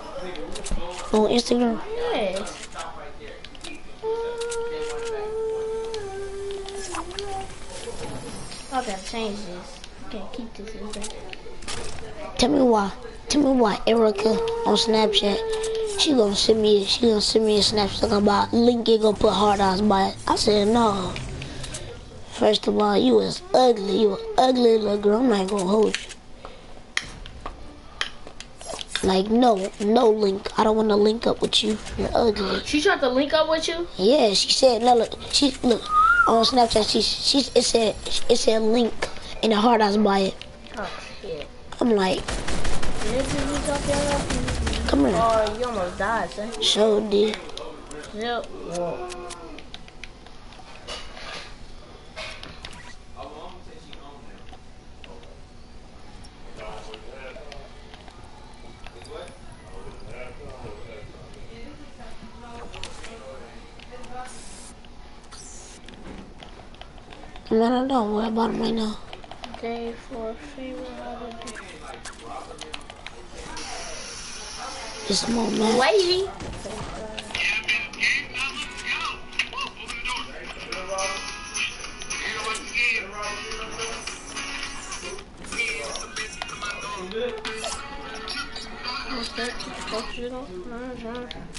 on Instagram. Yes. I gotta change this. I can't keep this in there. Tell me why. Tell me why Erica on Snapchat, she gonna send me she gonna send me a Snapchat talking about Link ain't gonna put hard eyes by it. I said no. First of all, you was ugly. You was ugly little girl. I'm not gonna hold you. Like no, no link. I don't wanna link up with you. You're ugly. She tried to link up with you? Yeah, she said no look she look on Snapchat she she it said it said link in the hard eyes by it. Oh, shit. I'm like, Niggas be talking about come here. Oh, you almost died, son. So did. Yep. Whoa. Man, I don't worry about him right now. Day for favorite holiday. It's more man. Lady. Okay.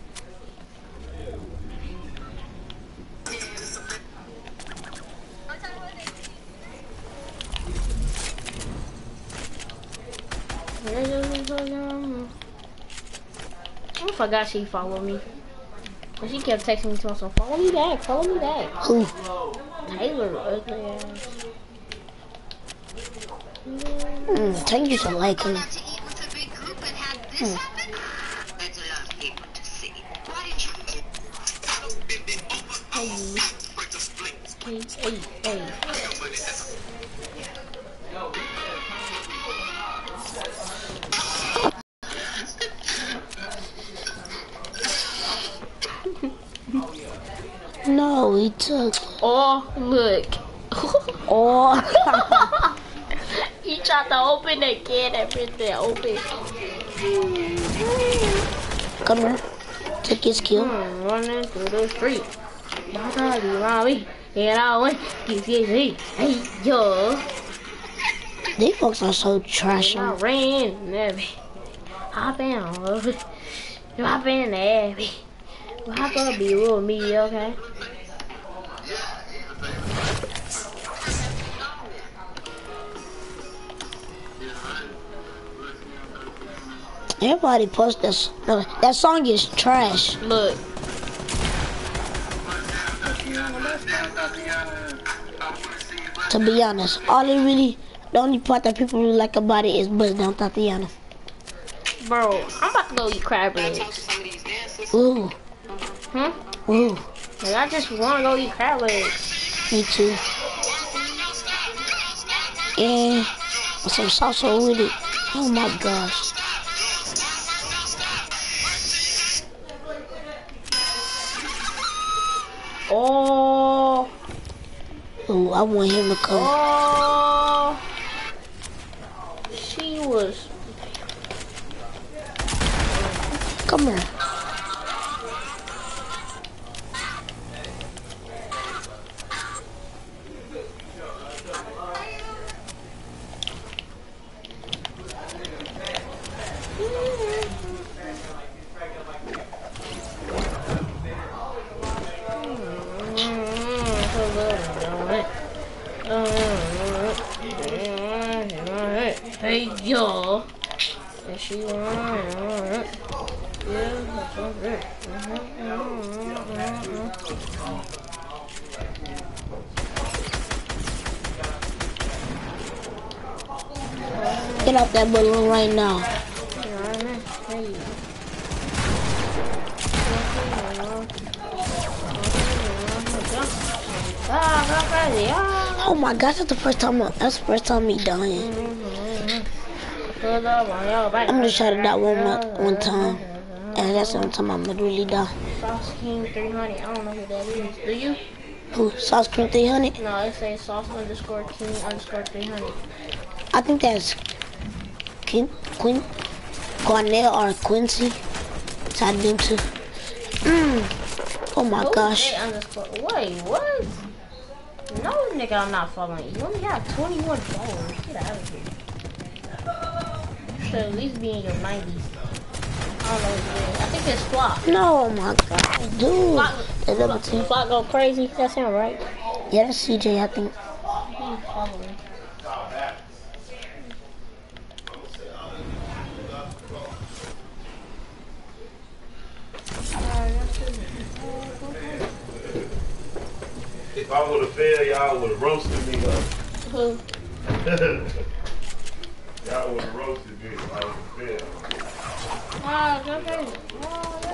I forgot she followed me. But she kept texting me to myself, follow me back, follow me back. Who? Taylor, ugly ass. Mm, thank you for liking him. to eat with a No, he took. Oh, look. Oh, [laughs] he tried to open the can, everything open. come here. Take his kill. Hmm, running through the street. My God, you want me? And I went, give you see. Hey, yo. They folks are so trash. I ran, Nebby. Hop in, love. You hop in, Nebby. Hop up, be with me, okay? Everybody post this. No, that song is trash. Look. To be honest, all it really, the only part that people really like about it is Buzz Down Tatiana. Bro, I'm about to go eat crab legs. Ooh, Hmm? ooh, Like, I just want to go eat crab legs. me too. And some salsa with it. Oh my gosh. Oh. Ooh, I want him to come. Oh. She was. Come here. Yo, and she want yeah, that's all right. Get out that balloon right now. Ah, go. Oh my gosh, that's the first time. I, that's the first time me dying. Pull up on your back. I'm gonna try to die one mo- one time, and that's the only time I'm literally die. Sauce King 300. I don't know who that is. Do you? Who? Sauce Cream 300? No, it says Sauce underscore King underscore 300. I think that's Quin, Quin, Cornell or Quincy. Tied them two. Mm. Oh my Who gosh. is Wait, what? No, nigga, I'm not following you. You only got 21 followers. Get out of here. You should at least be in your 90s. I don't know what it is. I think it's Flock. No, oh my god, dude. Flock, That double team. Flock go crazy. That sound right. Yeah, that's CJ. I think. He's following. If I would have failed, y'all would have roasted me up. Who? [laughs] y'all would have roasted me if I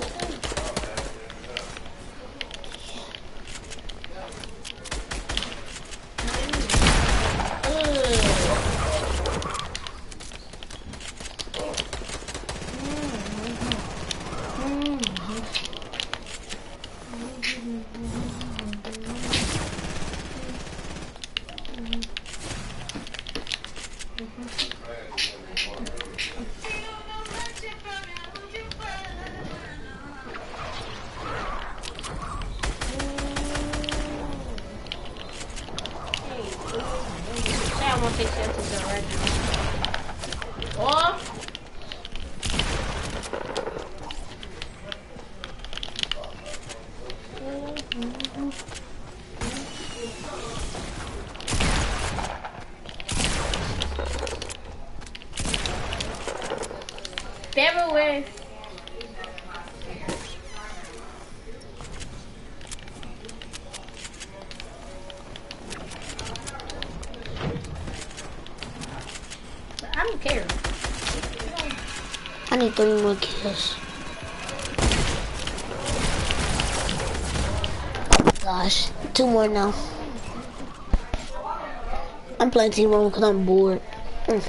more. Gosh, two more now. I'm playing Team Room because I'm bored. Mm.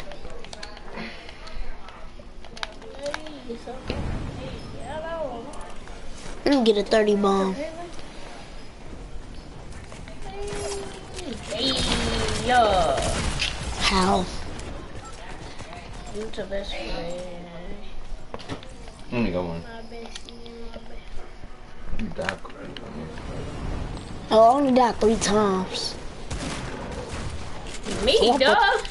I'm gonna get a 30 bomb. Hey, yo. How? You the best friend. Let me go one. My bestie, my best You died crazy. Oh, I only died three times. Me, dog.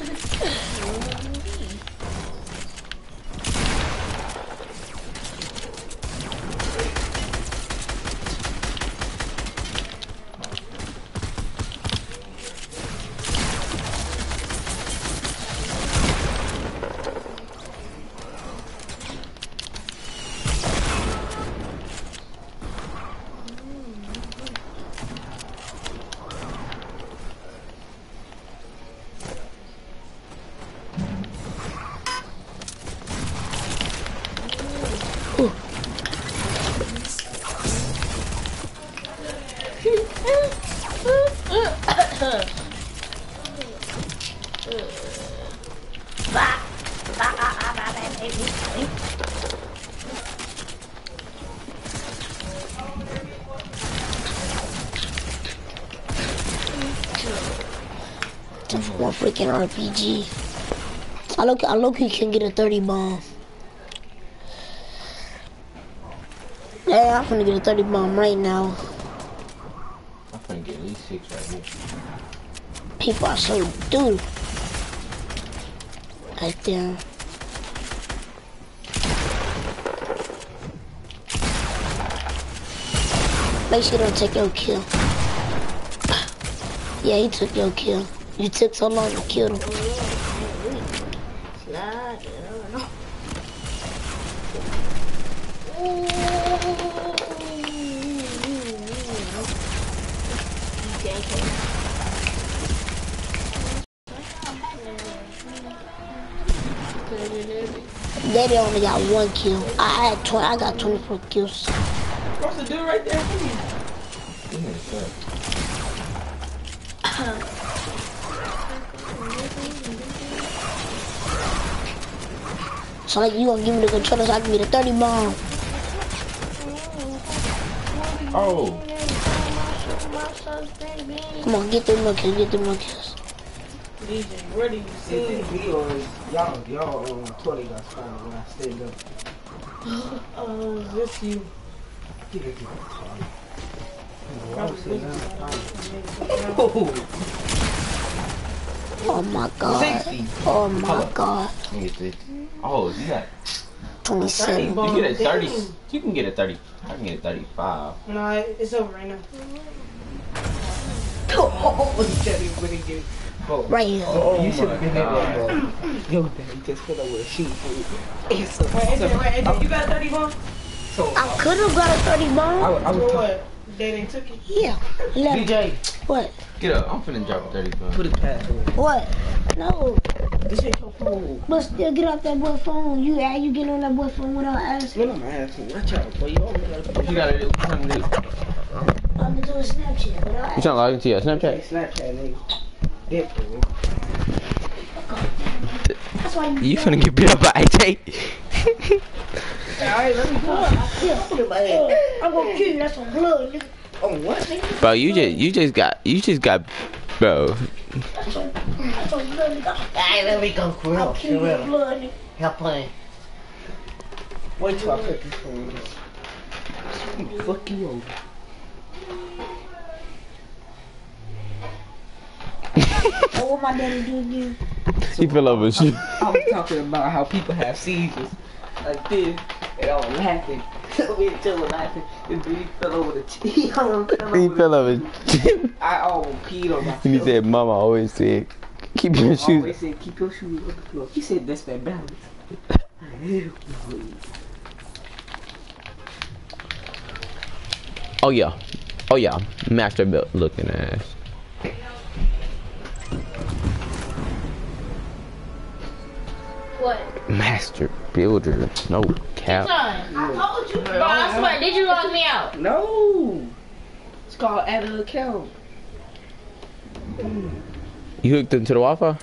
RPG. I look, I look, he can get a 30 bomb. Yeah, I'm gonna get a 30 bomb right now. I'm gonna get at least six right here. People are so dude. Right there. Make sure you don't take your kill. [sighs] Yeah, he took your kill. You took so long to kill him. Daddy only got one kill. I had 20, I got 24 kills. What's the dude right there? Please? Yeah, sure. So like you gonna give me the controller so I can get a 30 bomb. Oh, Come on, get them more kills, get them more kills. DJ, where do you see See, it? y'all, y'all on Twitter got started when I stayed up. [laughs] Oh, is this you? Get it, get it. Probably Oh my god. 60. Oh my god. Let me oh get this. Oh, you got. 27. You get a 30. You can get a 30. I can get a 35. No, it's over right now. Oh, [laughs] oh you can't even really get it. Bro, Right here. oh, you should have been in God. there, bro. [clears throat] Yo, daddy just put up with a sheet food. It's a, Wait, AJ, wait, AJ, you got a 30 bomb? so, I uh, could have got a 30 I, bomb. was- I was what? They didn't took it? Yeah. Left. DJ, What? Get up. I'm finna drop a 30 bun. put his password. What? No. This ain't your phone. But still get off that boy phone. You yeah, you get on that boy phone without asking. Man, I'm asking. Watch out, boy. You always gotta You gotta do. What you trying to do? I'm gonna do a Snapchat without You trying to log into your Hey, Snapchat? Snapchat, nigga. Dead for. That's why you. You finna get beat up by AJ? [laughs] Alright, let me go. I'm gonna kill you. That's some blood, nigga. Oh, what, nigga? Bro, you just you just got you just got bro. That's some, that's some blood, nigga. Alright, let me go for I'll real. kill For you, real. blood, nigga. Help playing. Wait till I put this phone in. Fuck you over. Oh, what my daddy do again? He fell over shit. I was talking about how people have seizures like this, and I was laughing. [laughs] we and Jill were laughing, and then he fell over the [laughs] t- he fell over. fell over. I almost peed on myself. and he said, "Mama always said, keep your I shoes." always said, keep your shoes on the floor. He said, that's that balance. [laughs] Oh yeah, oh yeah, master built looking ass. What? Master builder, no cap. Son, I told you. Bro, I swear, did you log me out? No! It's called add an account. You hooked into the Wi-Fi?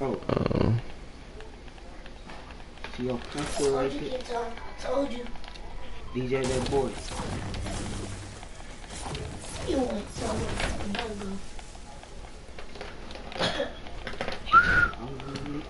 Oh. Uh, See your pencil right there? Told you. DJ that boy. You want some.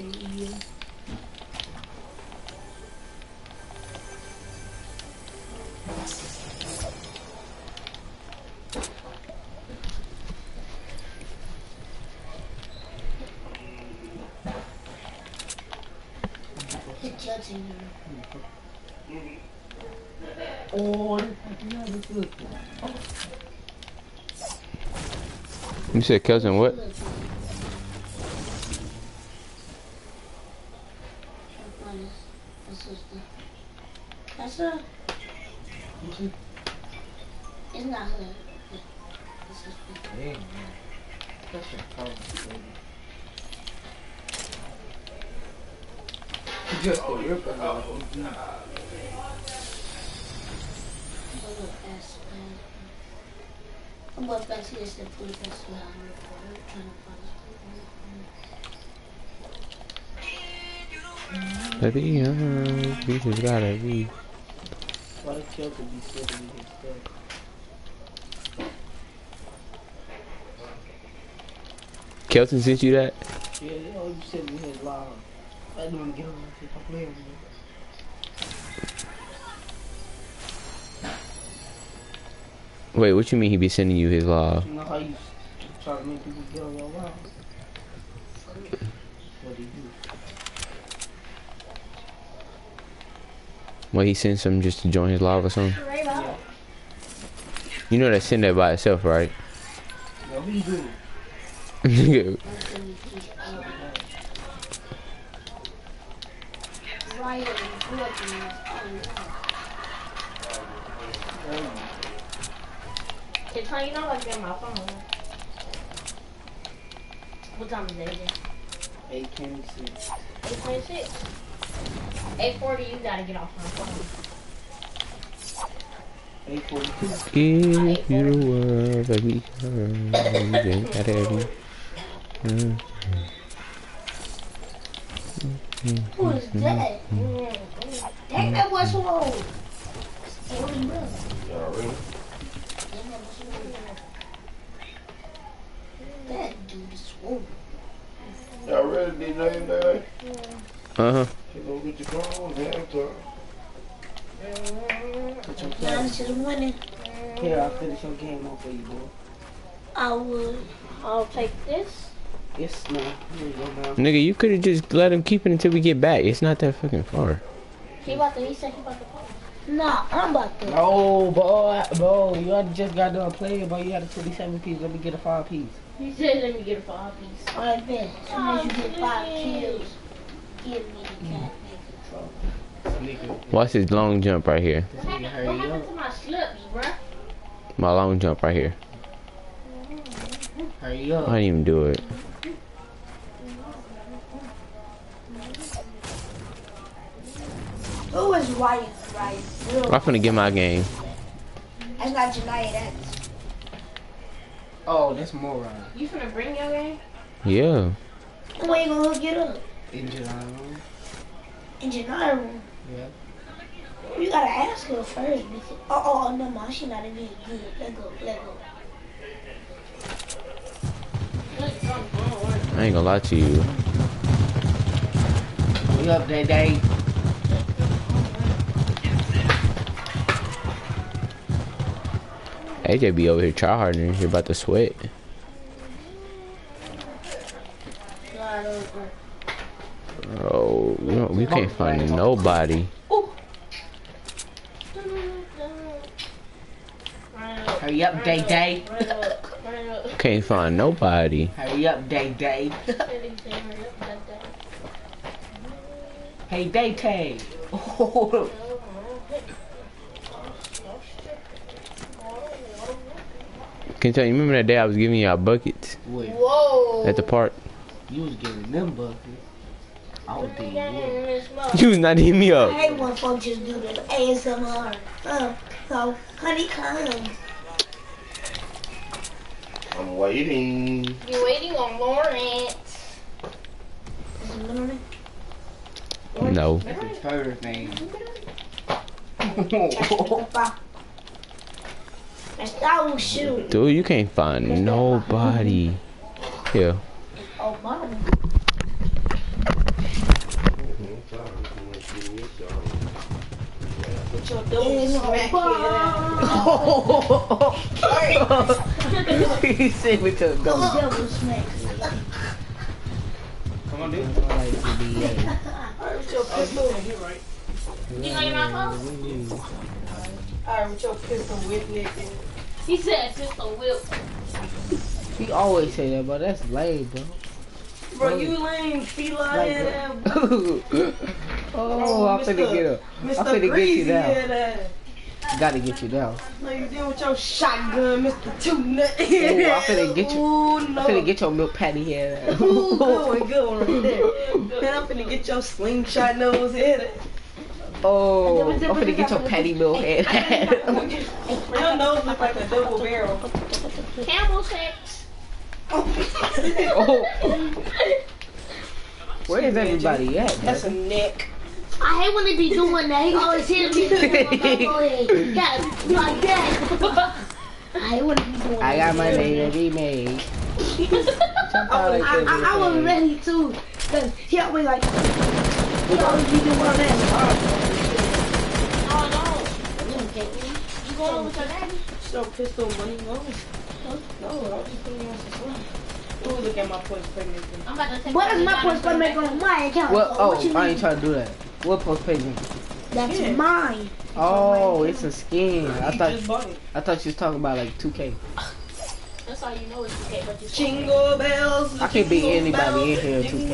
Oh, you. Said cousin what? That's a. It's not her. Damn, man. That's your problem, baby. Just the rip of it. Oh, I'm going back to this and put it back to how I'm trying to find it. Baby, we just gotta be. Why the kill could be sitting in his stuff? Kelton sent you that? Yeah, you know, you sitting in his live. I didn't want to get on. I'm playing with you. Wait, what you mean he be sending you his live? You know how you try to make people get on your live? What do you do? Wait, he sent something just to join his live or something? You know that send that by itself, right? Yo, what you do? Nigga, Right, unfortunately, [laughs] Hey, Try, you know I get my phone. What time is it? 826. 826. 840, you gotta get off my phone. 842. give you the world, baby. uh, You ain't gotta have me. Uh, Who is that? Dang, that was wrong. Hey, what you doing? Y'all ready? That dude is swole. Y'all ready? Did name that? Uh-huh. You go get your phone. Halftime. Put your Giannis phone. is winning. Here, I'll finish your game off for you, boy. I would. I'll take this. Yes, no. Here you go, man. Nigga, you could've just let him keep it until we get back. It's not that fucking far. He about to, he said he about to call. Nah, I'm about to. No, boy, bro, you already just got done playing, but you had a 27 piece. Let me get a 5 piece. He said, let me get a five piece. Alright, bet. As soon as you get five kills, give me the cat. Nigga, Watch his long jump right here. What happened, hurry what happened up. to my slips, bruh? My long jump right here. hurry I didn't even do it. Who is Ryan? Ryan. I'm finna get my game. That's not Janaya, that's. Oh, that's moron. You finna bring your game? Yeah. Who ain't gonna hook it up? Engine iron. In Janaya room. Yeah. You gotta ask her first. Because, oh, oh, no, ma, she not in there. Good. Let go, let go. I ain't gonna lie to you. We up that day. AJ be over here try harder. You're about to sweat. Oh, we, don't- we can't find nobody. Hurry up, day day. Run up, run up. Can't find nobody. Hurry up, day day. Said he said, hurry up, that, that. hey, day day. Oh, Can tell you remember that day I was giving y'all buckets. Whoa. At the park? You was giving them buckets. I was being Got you. in this mug. You was not hitting me I up. hate when folks just do the ASMR. Uh, so, honeycomb. I'm waiting. You waiting on Lawrence. Is it literally? No. That's his third name. That's shoot. Dude, you can't find nobody. Here. Oh, mama. Put your double smack he said with your double. Double smacks. Come on, dude. I like to be a- Alright, with your pistol. You know you're not close? Alright, with your pistol with nigga. He said pistol whip. He always say that, but that's lame, bro. Bro, you lame feline head ass. oh, I'm finna get up. Mr. I'm finna get you Greasy down. Gotta get you down. No, you did with your shotgun, Mr. Two Nut. Ooh, I'm finna get you. Ooh, I'm finna get your milk patty head. Ooh, good one, good one right there. [laughs] Man, I'm finna get your slingshot nose head. Oh, I'm finna get your patty milk head. [laughs] Your nose look like a double barrel. Camel sex. Oh. oh. [laughs] Where is everybody at? That's man? a neck. I hate when they be doing that. He always hit me [laughs] on my forehead. Yeah, like that. I hate when they be doing I got my name remade. I, [laughs] I, I, I was ready too. Cause he always like, he always be doing that. Oh no. You? You going with your daddy? So pistol money, no. No, I was just putting you on some fun. Ooh, look at my points pregnant. I'm about to take What is my points gonna on my account? What? So what Oh, you I mean? ain't trying to do that. What post page? me? That's Yeah. mine. Oh, it's a skin. I thought just bought it. I thought you was talking about like 2K. That's all you know is okay, but you Jingle bells. I can't beat jingle anybody in here, 2K.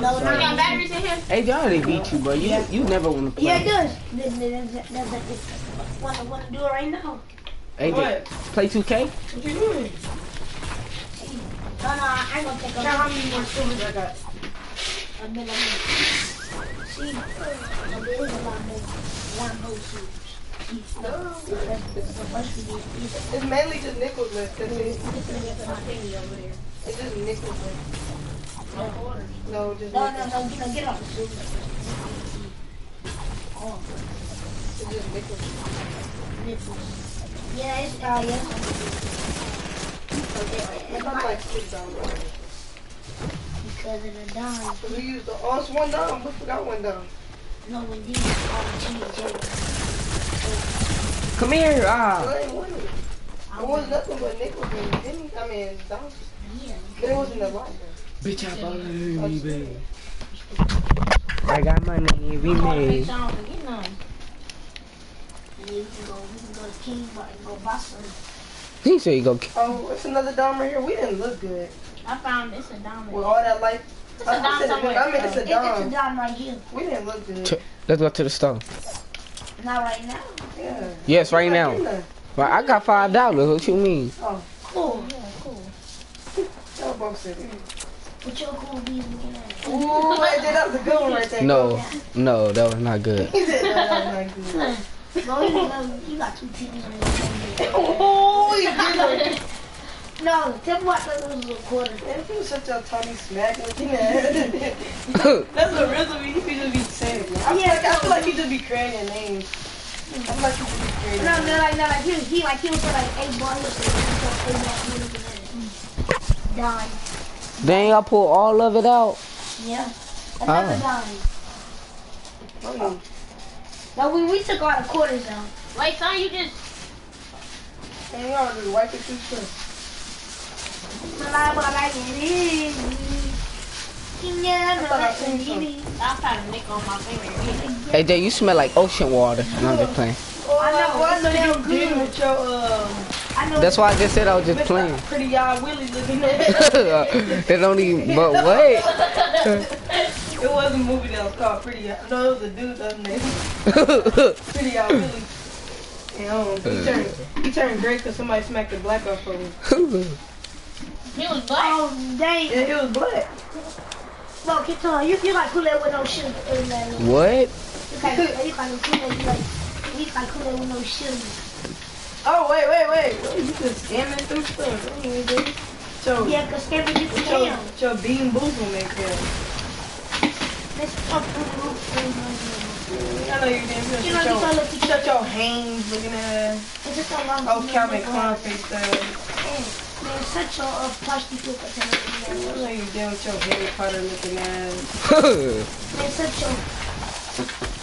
No, Sorry. no, got batteries in here? Hey, they already beat you, bro. You you never want to play. Yeah, it does. Th- th- th- th- th- th- Wanna wanna do it right now? AJ, What? play 2K? What you doing? No, no, I ain't gonna take a Count how many more silvers I got. a minute. See, a bit is a lot more. One whole shoes. It's mainly just nickels left. That's it. It's just nickels left. No, just No, no, nickels. no, get, get off the shoes. Oh, It's just nickels. nipples. Yeah, it's, uh, yeah. It's not like six dollars. Because of the dime. So we used the, oh, it's one dime. We forgot one dime. No, these are Come here. Ah. I ain't won it. It was nothing but nickels and pennies. I mean, dollars. yeah. But it wasn't a lot. Bitch, I bought me, baby. I got my name remade. I don't forget none. And then we can go, we can go to King Bar and go buy some. He said you go. Oh, it's another dime right here. We didn't look good I found it's a diamond. with all that light. It's I, a I dime said somewhere. I mean, it's a It- It's a dime. dime right here. We didn't look good. Ch- Let's go to the store. Not right now. Yeah. Yes, right now. But I got five dollars. What you mean? Oh, Cool. Yeah, [laughs] cool. Y'all both said it. Your cool be looking at? Ooh, right there. That was a good one right there. No, no, that was not good. [laughs] He said, no, that was not good. [laughs] Bro, you you got two TVs [laughs] on your. Oh, you did. No, tell me what that was recording. Man, if you shut your tummy smack looking at [laughs] That's what Rizzo be. He be just be saying. I feel, Yeah, like, I feel like he just be creating names. I feel like he just be creating No, names. no, like, no, like, he, he, like, he was like, hey, boy, he was like, hey, boy, he was looking at it. Dime. Then y'all pull all of it out. Yeah. Another dime. Oh, No, we, we took all the quarters out. Like, son, you just, Man, y'all just wipe it too quick. blah, blah, like it is. Yeah, I thought I seen some. I found a nick on my finger. Hey, Jay, you smell like ocean water. No, I'm just playing. Oh, I know, Well, I know you did good. with your um. I know. That's why I just said I was just playing. Pretty y'all Willie looking at. [laughs] they don't even. But wait. [laughs] It was a movie that was called Pretty Y'all. No, it was a dude that was named Pretty Y'all Willie. And um, he turned he turned gray because somebody smacked the black off of him. [laughs] He was black. Oh, dang. Yeah, it was black. Look, it's on. You, you like Kool-Aid with no sugar. in there. what? You like, you like Kool-Aid, you like, you like Kool-Aid with no sugar. Oh wait, wait, wait. You just scamming through stuff. I ain't even do- So, Yeah, because every you so, can. so Bean Boozle make that. Let's talk to. I know you didn't. You know, you your, look at shut your hands looking at. It's just a long Oh, Calvin Klein face style. Man, such a uh, plastic look at I that. know you did with your Harry Potter looking ass. [laughs] Man, such a.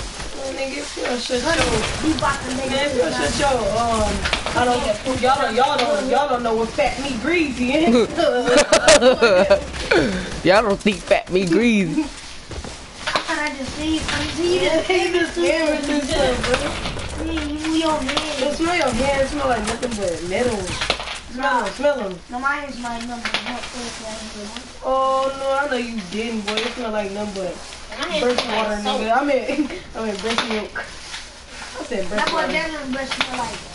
Man, nigga, if you don't shut your You bought the Man, if you don't nigga. shut your um, I don't, y'all don't, y'all don't, y'all don't know what fat me greasy is. Y'all don't think fat me greasy. And I just see, I see you Yeah, just he just scamming through stuff, bro. see you your It man. smell your hair, it smell like nothing but metal. Smell them, smell them. No, mine is my number. Not this Oh no, I know you didn't, boy. It smell like nothing but one. breast water, nigga. I mean, [laughs] I mean breast milk. I What's that That boy breath? Devin like.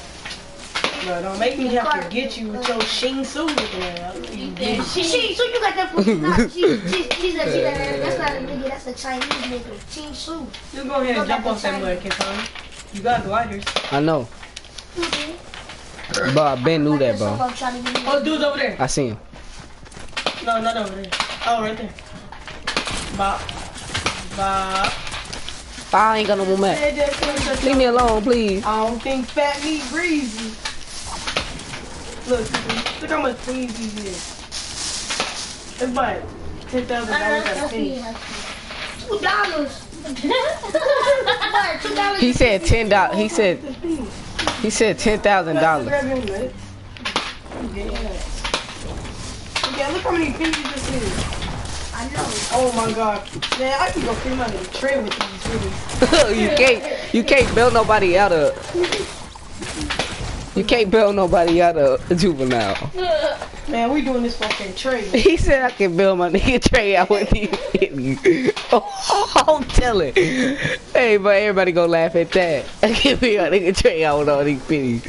Bro, don't make me have to get you with your Shing Su looking at. You Then She, she, so you got that from nah, she, she, she said she got that. That's not a nigga. That's a Chinese nigga. Ching Su. Just go ahead and jump off that mud, Kenton. You got gliders. I know. Mm-hmm. Bro, I been knew that, bro. I'm trying to get Oh, dude's over there. I seen him. No, not over there. Oh, right there. Bop. Bop. I ain't got no more match. Hey, just come touch Leave me alone, please. I don't think fat meat breezy. Look, look how much cheese he is. It's about ten thousand dollars at a. Two dollars. What, Two dollars. He said ten dollars. He said he said ten thousand dollars. Grab. Yeah. Okay, look how many pennies this is. I know. Oh my god. Man, I can go free money trade with these pennies. [laughs] you can't you can't bail nobody out of you can't bail nobody out of juvenile. Man, we doing this fucking trade. He said I can bail my nigga [laughs] Trey out with these pennies. [laughs] Oh, I'm telling. Hey, but everybody gonna laugh at that. I can bail my nigga Trey out with all these pennies.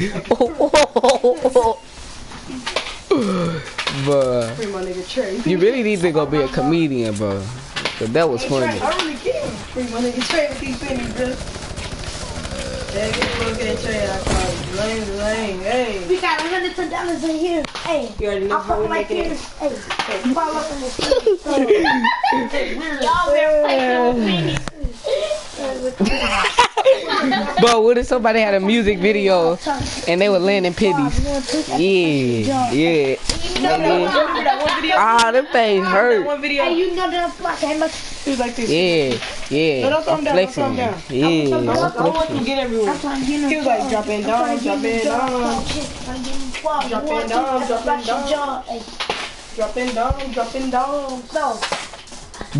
But Free my nigga trade. you really need to go be a comedian, bro. Cause that was funny. I really can. Free my nigga trade with these pennies, bro. Yeah, get a look at trade. I call lame, lame. Hey. We got hundred ten dollars in here. Hey. You already know I'll how fuck we like it. Hey. Follow up on this. y'all better play. But what if somebody had a music video and they were landing pennies? Yeah, yeah. Remember that one video? Ah, them things That hurt. one video? Hey, you know that fuck. Hey, look. He was like this. Yeah, yeah. No, don't throw I'm down, don't throw flexing. him down. Yeah. I want, I want you to get everywhere. I'm trying to get him. He was like dropping down, dropping down, Dropping down, dropping down. down. Hey, dropping down, dropping down. so,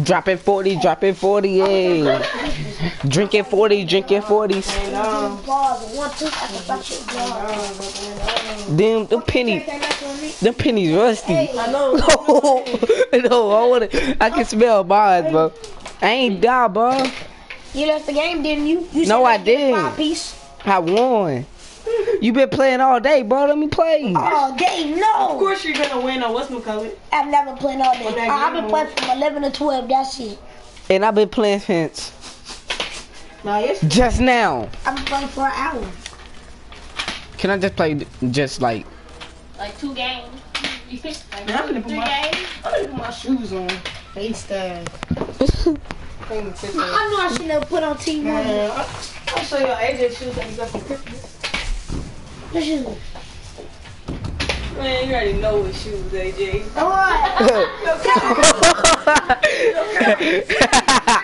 Dropping 40, dropping 40, yeah. Drinking 40, drinking 40s. Dropping down, pause. One, two, I can fuck your jaw. down, dropping down. Them, them pennies, them pennies rusty. I know. [laughs] no, I want to, I can smell mine, bro. I ain't die, bro. You left the game, didn't you? you No, I didn't. Piece. I won. You been playing all day, bro. Let me play. All day, no. Of course you're gonna win on what's McCullough. I've never played all day. Well, that I've been playing from 11 to 12. That's it. And I've been playing since Nah, yes. just now. I've been playing for an hour. Can I just play just like Like two games. Like Man, I'm two, gonna put three my- games? I'm gonna put my shoes on. Face tag. Thing to sit there. I know I should have put on Team One. Man, I'll show you AJ shoes that you got for Christmas. Is Man, you already know what shoes, AJ.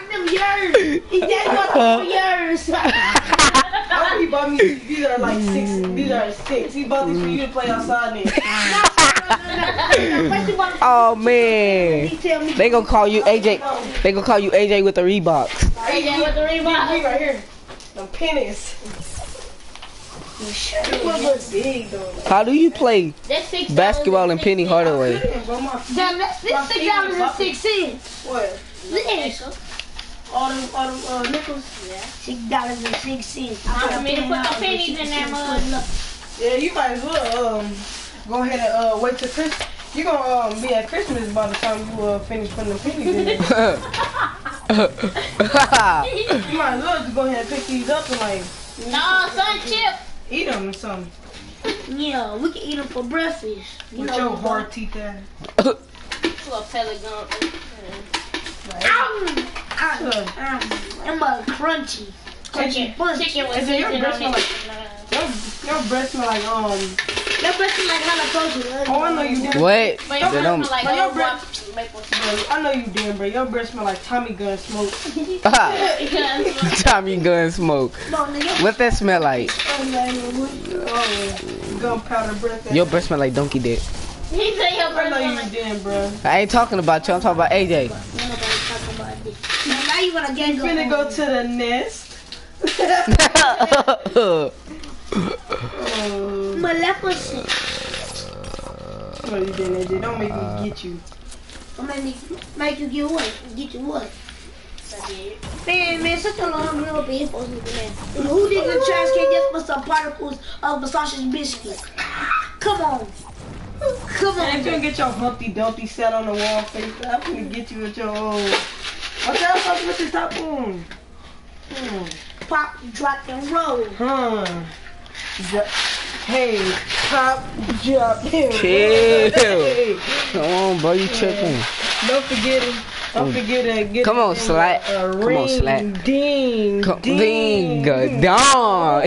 them [laughs] yours. He dead for yours. [laughs] He bought me these. These are like six. These are six. He bought these for you to play outside in. [laughs] Oh man. He tell me. They gonna call you AJ. They gonna call you AJ with the Reeboks. AJ with the Reebok. These right here. Them pennies. This one looks big though. How do you play basketball in Penny Hardaway? Damn, bro, my feet. Damn, that's this six dollars and six cents. What? This All them, all them uh, nickels? Yeah. six dollars and six cents. Time for me to put the pennies in there, mud. Yeah, you might as well um go ahead and uh wait till Christmas. You gonna um be at Christmas by the time you uh finish putting the pennies in there. [laughs] You might as well just go ahead and pick these up and like No, son, chip. eat them or something. Yeah, we can eat them for breakfast. You With know, your hard teeth ass. Little pellet gun. Ow! Ow! Ow! Them are crunchy. Crunchy bunch. Chicken with Is it your seasoning breast on smell it. Your, your breath smell like um. Your breath is like jalapeno. Oh, I know you did. what? But your breath don't- smell like But your old breath- rock maple I know you did, bro. Your breath smell like Tommy gun smoke. [laughs] Ah. [laughs] Tommy gun smoke. What that smell like? Oh, oh gunpowder breath. Your breath smell like donkey dick. He said your I breath know smell you like did, bro. I ain't talking about you. I'm talking about AJ. Nobody talking about this. Now, now you wanna get go. Finna go to the nest. [laughs] Uh, uh, oh, Maleficent. no, you didn't, AJ. Don't make me uh, get you. Don't make me make you get what? Get you what? Man, man, such a long grill up in here supposed to man. Who did the trash can just for some particles of a sausage biscuit? Come on. Come on. if you don't get your Humpty Dumpty set on the wall face, I'm gonna get you with your old. What the hell fucking with your top on? Hmm. Pop, drop, and roll. Huh. Hey, pop, hey. Chill. Hey. Come on, bro, you tripping. Don't forget it. Don't forget to get Come on, it a Come on. Slack. Ding, Come, ding. ding, dong.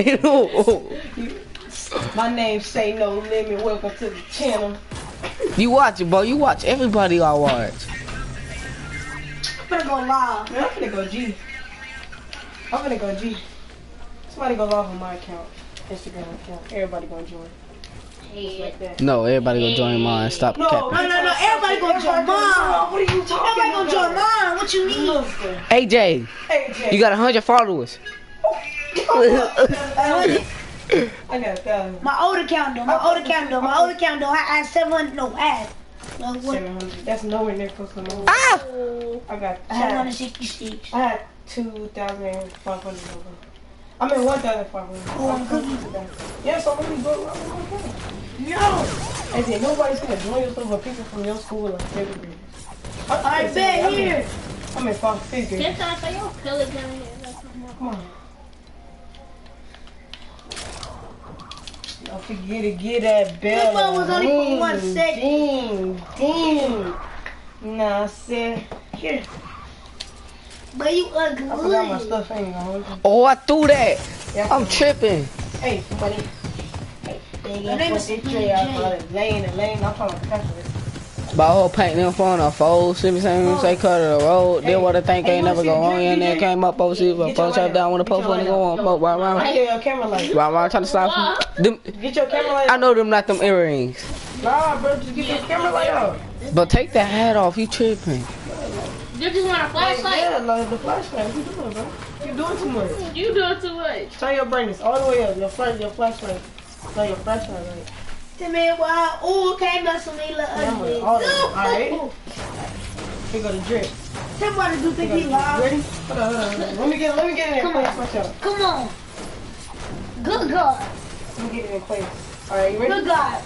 My name say no limit. Welcome to the channel. You watch it, bro. You watch everybody I watch. Better go live. Man, I'm gonna go G. I'm gonna go G. Somebody go live on my account. Instagram account. Everybody gonna join. Like. No, everybody go join mine. Stop No, capping. No, no, no. Everybody gonna join mine. What are you talking about? Everybody gonna join about? mine. What you mean? Listen, AJ, AJ. you got a hundred followers. [laughs] I got a thousand. My old account though. My old account though. My old account though. I had 700. No, I had. No, what? 700. That's nowhere near close to mine. Ah! I got. I had 166. I had 2,500 over. I mean 1,500. Oh, I'm cooking. Yeah, so let me go around. No. I said nobody's gonna join your school but people from your school or favorite graders. I bet here. I'm in five figures. Get that for your pillars down here. Come on. Don't forget to get that bell. This one was only for one second. Ding, ding. Nah, I said, here. But you I forgot my stuff. I ain't gonna. Oh, I threw that. Yeah, I'm tripping. Hey, buddy. Hey, they Your name is this Sweet tray out J. for the lane and lane. I'm trying to catch it. By whole painting them phone on fold, see me saying say cut of the road. Then what I think Hey, ain't never wanna go on and then came up over see Get but your post light down when the out. Get post your when go on post right I around. your camera light. Right around trying to stop them. Get your camera light. I know them not them earrings. Nah, bro, just get your camera light out. But take that hat off, you tripping. You just want a flashlight? Yeah, like the flashlight. What you doing, bro? You doing too much. You doing too much. Turn your brightness all the way up. Your flash, your flashlight. Turn your flashlight right. Tell me why. Ooh, can't mess with me, little ugly. Camera, [laughs] all of. Alright. Here go the drip. Tell me why do think he live. Ready? Hold on, hold on. Let me get, let me get it in Come on. Watch out. Come on. Good God. Let me get it in place. Alright, you ready? Good God.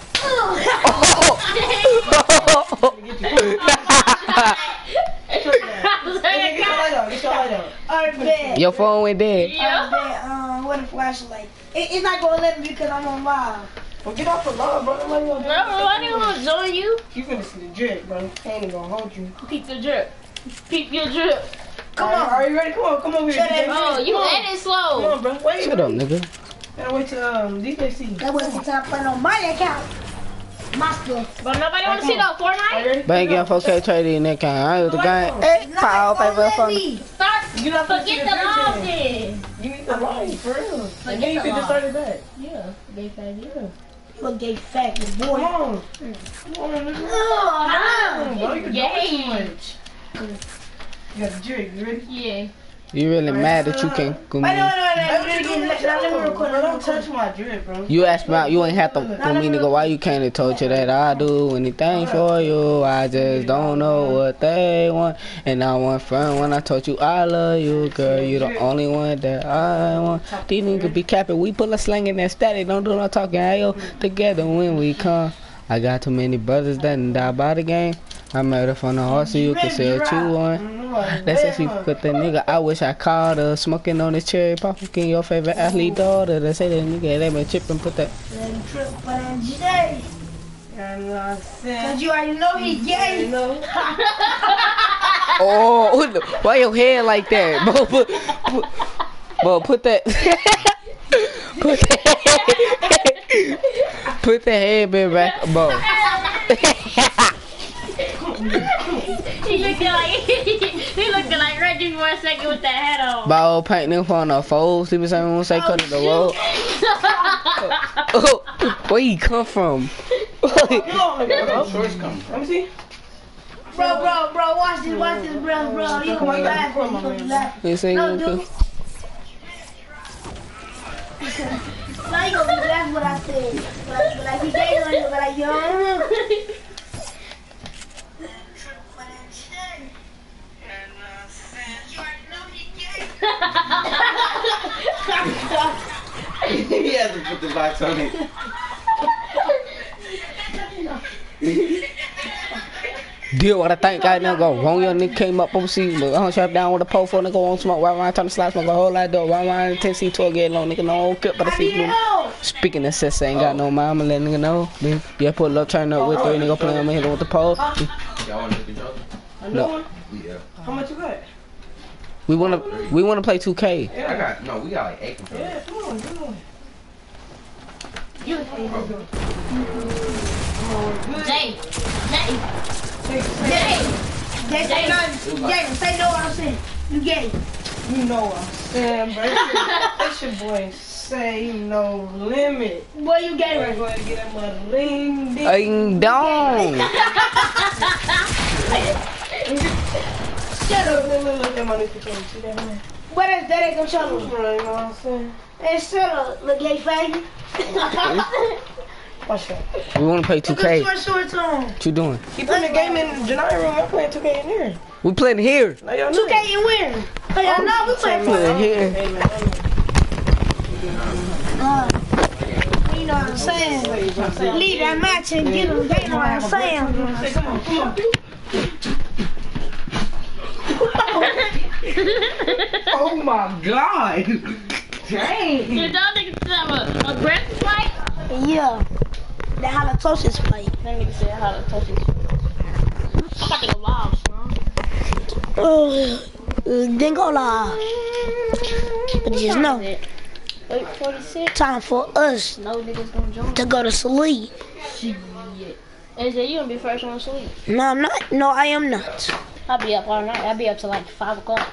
Get your light [laughs] out. Get your light out. Alright, bet. Your phone went dead. Alright, bet. Um, what a flashlight. It, it's not gonna let me because I'm on live. Well, get off the lawn, bro. Nobody gonna do Bro, I didn't want to join you. You finna see the drip, bro. I ain't even gonna hold you. Peep the drip. Peep your drip. Come Alright, on. Are you ready? Come on, come over here. Shut DJ. Oh, you Come on. edit Come slow. on, bro. Wait. Shut up, wait. nigga. Gotta wait till um, DJ see. That wasn't the time putting on my account. My stuff. But nobody want to see no Are you Fortnite? ready? But ain't getting 4K trading in that kind. I was the guy. Hey, Not power gonna paper let phone. me. Start. You not supposed to see Forget the drip then. You need the light, for real. And Forget then you the can just log. start it back. Yeah, they said yeah. You a gay fat little Come boy. on. Come on, nigga. Oh, Come on, bro. You can do it too much. You got the drip. You ready? Yeah. You really mad that you can go Wait, no, me? no, no, no. Hey, Let me get- let- now let me record. Bro, Let me don't record. touch my drip, bro. You asked about you ain't have to for me to go. Why you can't have told you that I do anything for you? I just don't know what they want, and I want from when I told you I love you, girl. You the only one that I want. These niggas be capping. We pull a slang in that static. Don't do no talking. Ayo, together when we come. I got too many brothers that done die by the game. I made her from the heart so you can say what you want. That's if you put that nigga. I wish I caught her smoking on this cherry popping your favorite athlete daughter. They say that nigga they been chipping. Put that. Let me trip for that J. And I said, Cause you already know he you gay. know, [laughs] Oh, why your head like that, [laughs] bro? Put, put, bro, put that. [laughs] put that. put the headband back, bro. He looking like [laughs] he looking like Reggie for a second with that hat on. By old paint them for the fold. See what I'm saying? Cut it the road. Oh, oh where he come from? Shorts come on, nigga. Let me see. Bro, bro, bro, watch this, watch this, bro, bro. You gonna be laughing, you gonna be laughing. No, dude. [laughs] Now you gonna be laughing what I said. Like, like he gay on you, but like, yo. [laughs] he hasn't put the box on it. Deal what I think I now go wrong young nigga came up overseas, but I strap down with a pole for nigga on smoke, why why trying to slide smoke a whole lot door, why why Tennessee twelve gate long nigga no cut but the feet blue. Speaking of sis ain't got no oh. mind, I'ma let nigga know. Then Yeah, pull up, turn up with three nigga playing on my head with the pole. Y'all wanna hit each other? No. Yeah. How much you got? We wanna we wanna play two K. I got no. We got like eight controllers. Yeah, come on, come on. Jay, Jay, Say, say, Jay, Jay, say nothing. Jay, say no what I'm saying. You gay. you know what I'm saying, bro. That's your boy. Say no limit. Boy, you gay We're right going to get that mother ling ding. Ding dong. Shut up. Look, look, look at my new controller. See that man? What is that ain't gonna You up? know what I'm saying? Hey, shut up, little gay faggot. Watch that. We wanna play two Look at K. short shorts on. What you doing? He putting the game in the Janai room. I'm playing 2K in here. We playing here. Now y'all know. 2K and win. Oh, y'all know we playing for Playing here. Hey, man, I'm uh, You know what I'm saying? Leave that match and get them. They know what I'm saying. Come on, come on. [laughs] oh my god. Dang. Did y'all niggas have a, a breakfast fight? Yeah. The halitosis fight. That nigga said how to touch I'm about to go live, son. Oh, uh, didn't go live. But just know, 846. time for us No niggas gonna join. to go to sleep. Shit. AJ, you gonna be first one to sleep. No, I'm not. No, I am not. I'll be up all night. I'll be up till like 5 o'clock.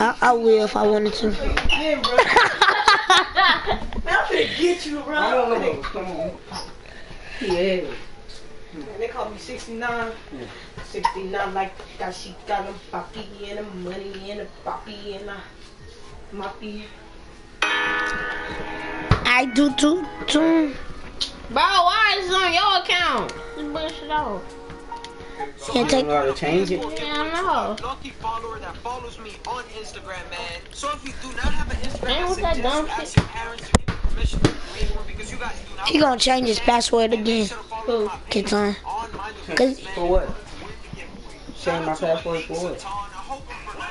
I, I will if I wanted to. Yeah, [laughs] bro. Man, I'm finna get you, bro. Come on. Yeah. Man, they call me 69. 69 like that she got them papi and the money and the papi and the mapi. I do too. too. Bro, why is this on your account? Just bullshit out. Can't take. know how to change it. Yeah, I know. lucky follower that follows me on Instagram, man. So if you do not have an Instagram, Man, what's that dumb shit? ask your parents to give you permission to create one because you guys do not He gonna change his password again. Who? Get on. on Cause, For what? Change my password for what?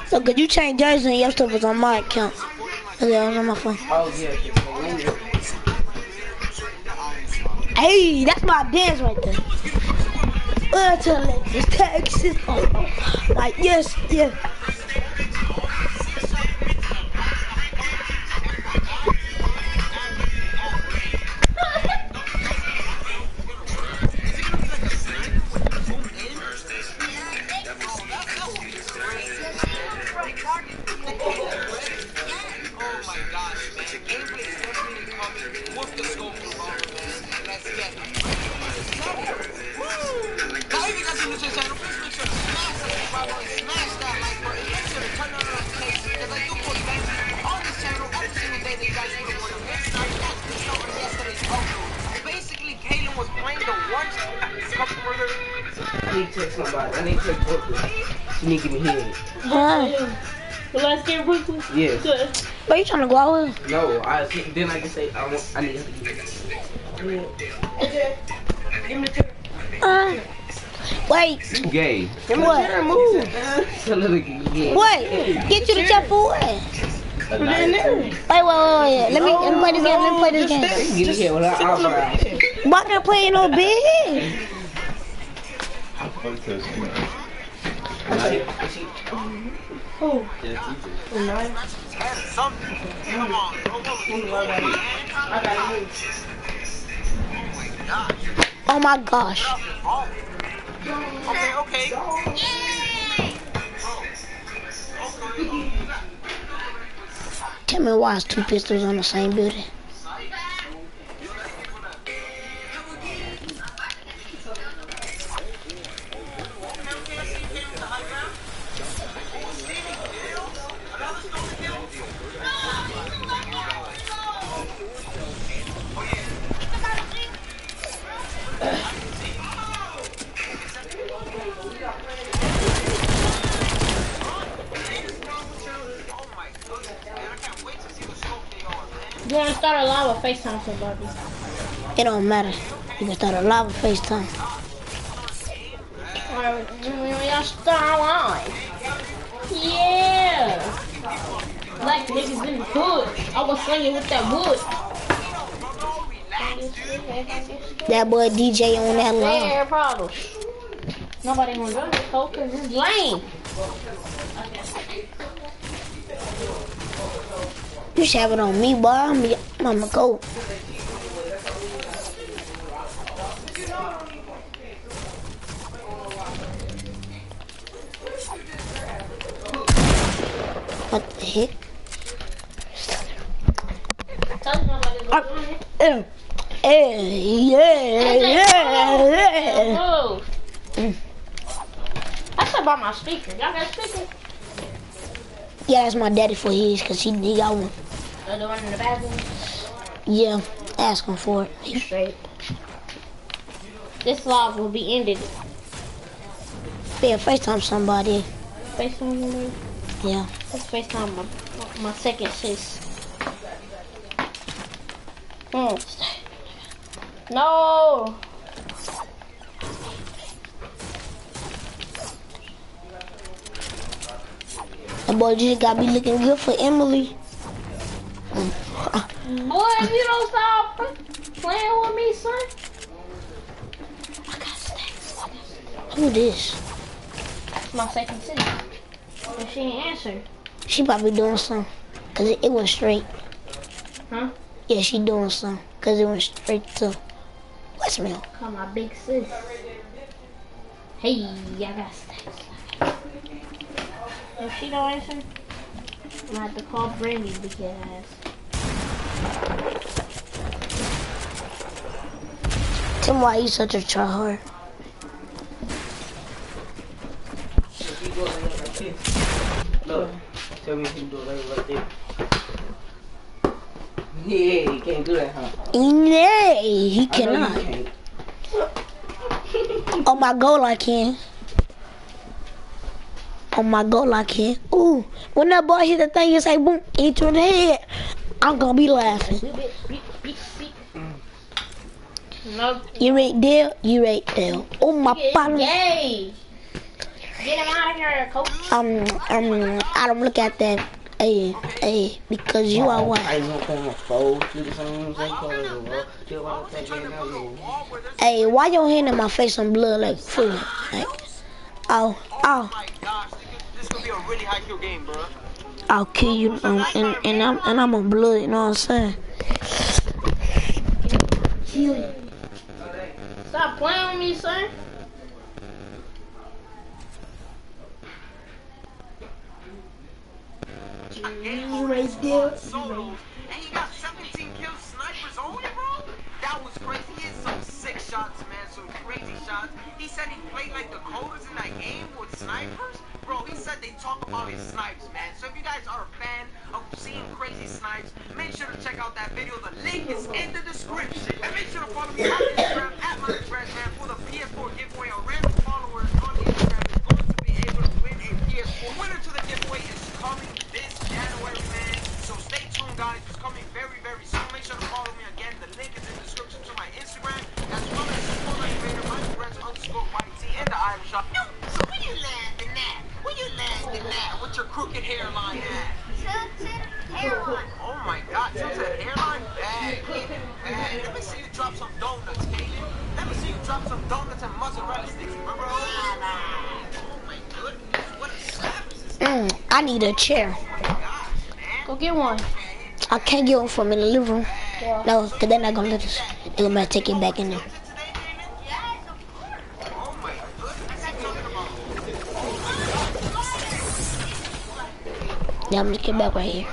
so could you change yours and your stuff was on my account? Cause it was on my phone. Oh yeah. Hey, that's my dance right there. Alexis, Texas. Like, yes, yes. To go out with? No, I then I can say I want. I need her to give me head. Give me the ticket. Uh, wait, You gay. what? Tell her to give me head. What? Get you the check for what? Wait, Put it in there. wait, wait, wait. Let me, let me play this game. Let me play this game. can give me head with her eyebrows. Why can't I play in no big? Who? Something. Come on. Oh my gosh. Okay, okay. Tell me why it's two pistols on the same building. FaceTime somebody? It don't matter. You can start a live or FaceTime. Alright, y'all start live. Yeah. Black niggas in the hood. I was slinging with that wood. That boy DJ on that line. Fair problems. Nobody gonna join this hoe cause it's lame. You should have it on me, boy. I'm, I'm a go. What the heck? Eh, eh, yeah, yeah, yeah. I should buy my speaker. Y'all got a speaker? Yeah, that's my daddy for his, cause he, he got one. Uh, the one in the bathroom? Yeah, ask him for it. He's straight. This live will be ended. Yeah, FaceTime somebody. FaceTime somebody? Yeah. Let's FaceTime my, my second sis. Hmm. No. That boy just got me looking good for Emily. Boy, if you don't stop playing with me, son. I got stacks. Who this? My second sis. But she ain't answer. She probably doing something. Cause it, it went straight. Huh? Yeah, she doing something. Cause it went straight to voicemail. Call my big sis. Hey, I got stacks. If she don't answer, I'm gonna have to call Brandy because Tim, why you such a tryhard? He go like that right there. Look, tell me if you do it like right there. Yeah, you can't do that, huh? Nay, he I know cannot. you can't. On my goal, I can. On my goal, I can. Ooh, when that boy hit the thing, you say boom, into the head. I'm gonna be laughing. no. You right there, you right there. Oh my Get bottom. gay. Get him out of here, coach. Um, um, I don't look at that. Hey, hey, because you are I what? ain't gonna call my phone. You the same thing, call it a roll. Chill about that game now, yo. Hey, why your hand in my face on blood like food? Like, I'll, I'll, my gosh, this gonna be a really high kill game, bro. I'll kill you, um, and and I'm and I'm on blood. You know what I'm saying? Stop playing with me, sir. You right there. Solos, and he got 17 kills snipers only, bro. That was crazy. He had some sick shots, man. Some crazy shots. He said he played like the coders in that game with snipers. Bro, he said they talk about his snipes, man. So if you guys are a fan of seeing crazy snipes, make sure to check out that video. The link is in the description. And make sure to follow me on Instagram at my Trash Man for the PS4 giveaway. A random follower on Instagram is going to be able to win a PS4. Winner to the giveaway is coming this January, man. So stay tuned, guys. It's coming very, very soon. Make sure to follow me again. The link is in the description to my Instagram, as well as Fortnite Raider, my underscore YT, and the Irish shop. You laughing at? With your crooked hairline at? Oh my god, tilted hairline? Bad, Kaden, bad. Let me see you drop some donuts, Kaden. Let me see you drop some donuts and mozzarella sticks, bro. Oh my goodness, what a savage is Mm, I need a chair. Go get one. I can't get one from in the living room. No, cause they're not gonna let us. They're gonna take it back in there. Yeah, I'm just get back right here.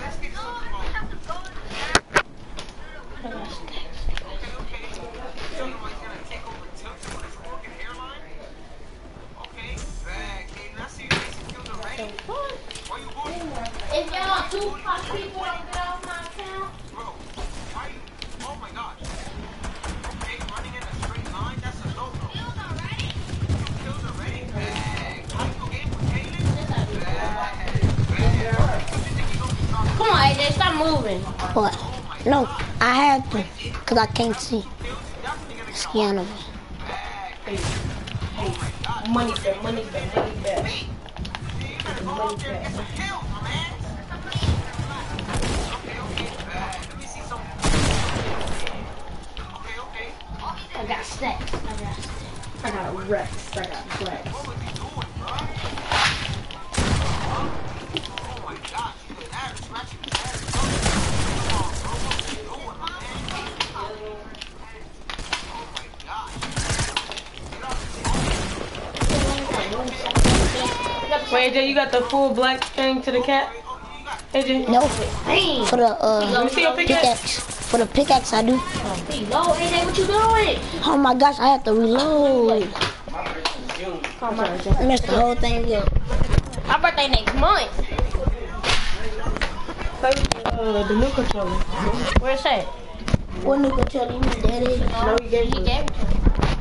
If y'all two AJ, stop moving. What? No, I had to, cause I can't see. Scan of it. Money back, money back, money back. Money back. I got stacks. I got stacks. I got Rex. I got Rex. Wait, AJ, you got the full black thing to the cat? AJ? No, for the Let uh me see your pickaxe. pickaxe. For the pickaxe, I do. Hey, no, AJ, what you doing? Oh my gosh, I have to reload. I messed the whole thing up. My birthday next month. Uh, the new controller. Where's that? What new controller you mean, daddy? No, he gave He gave it to me.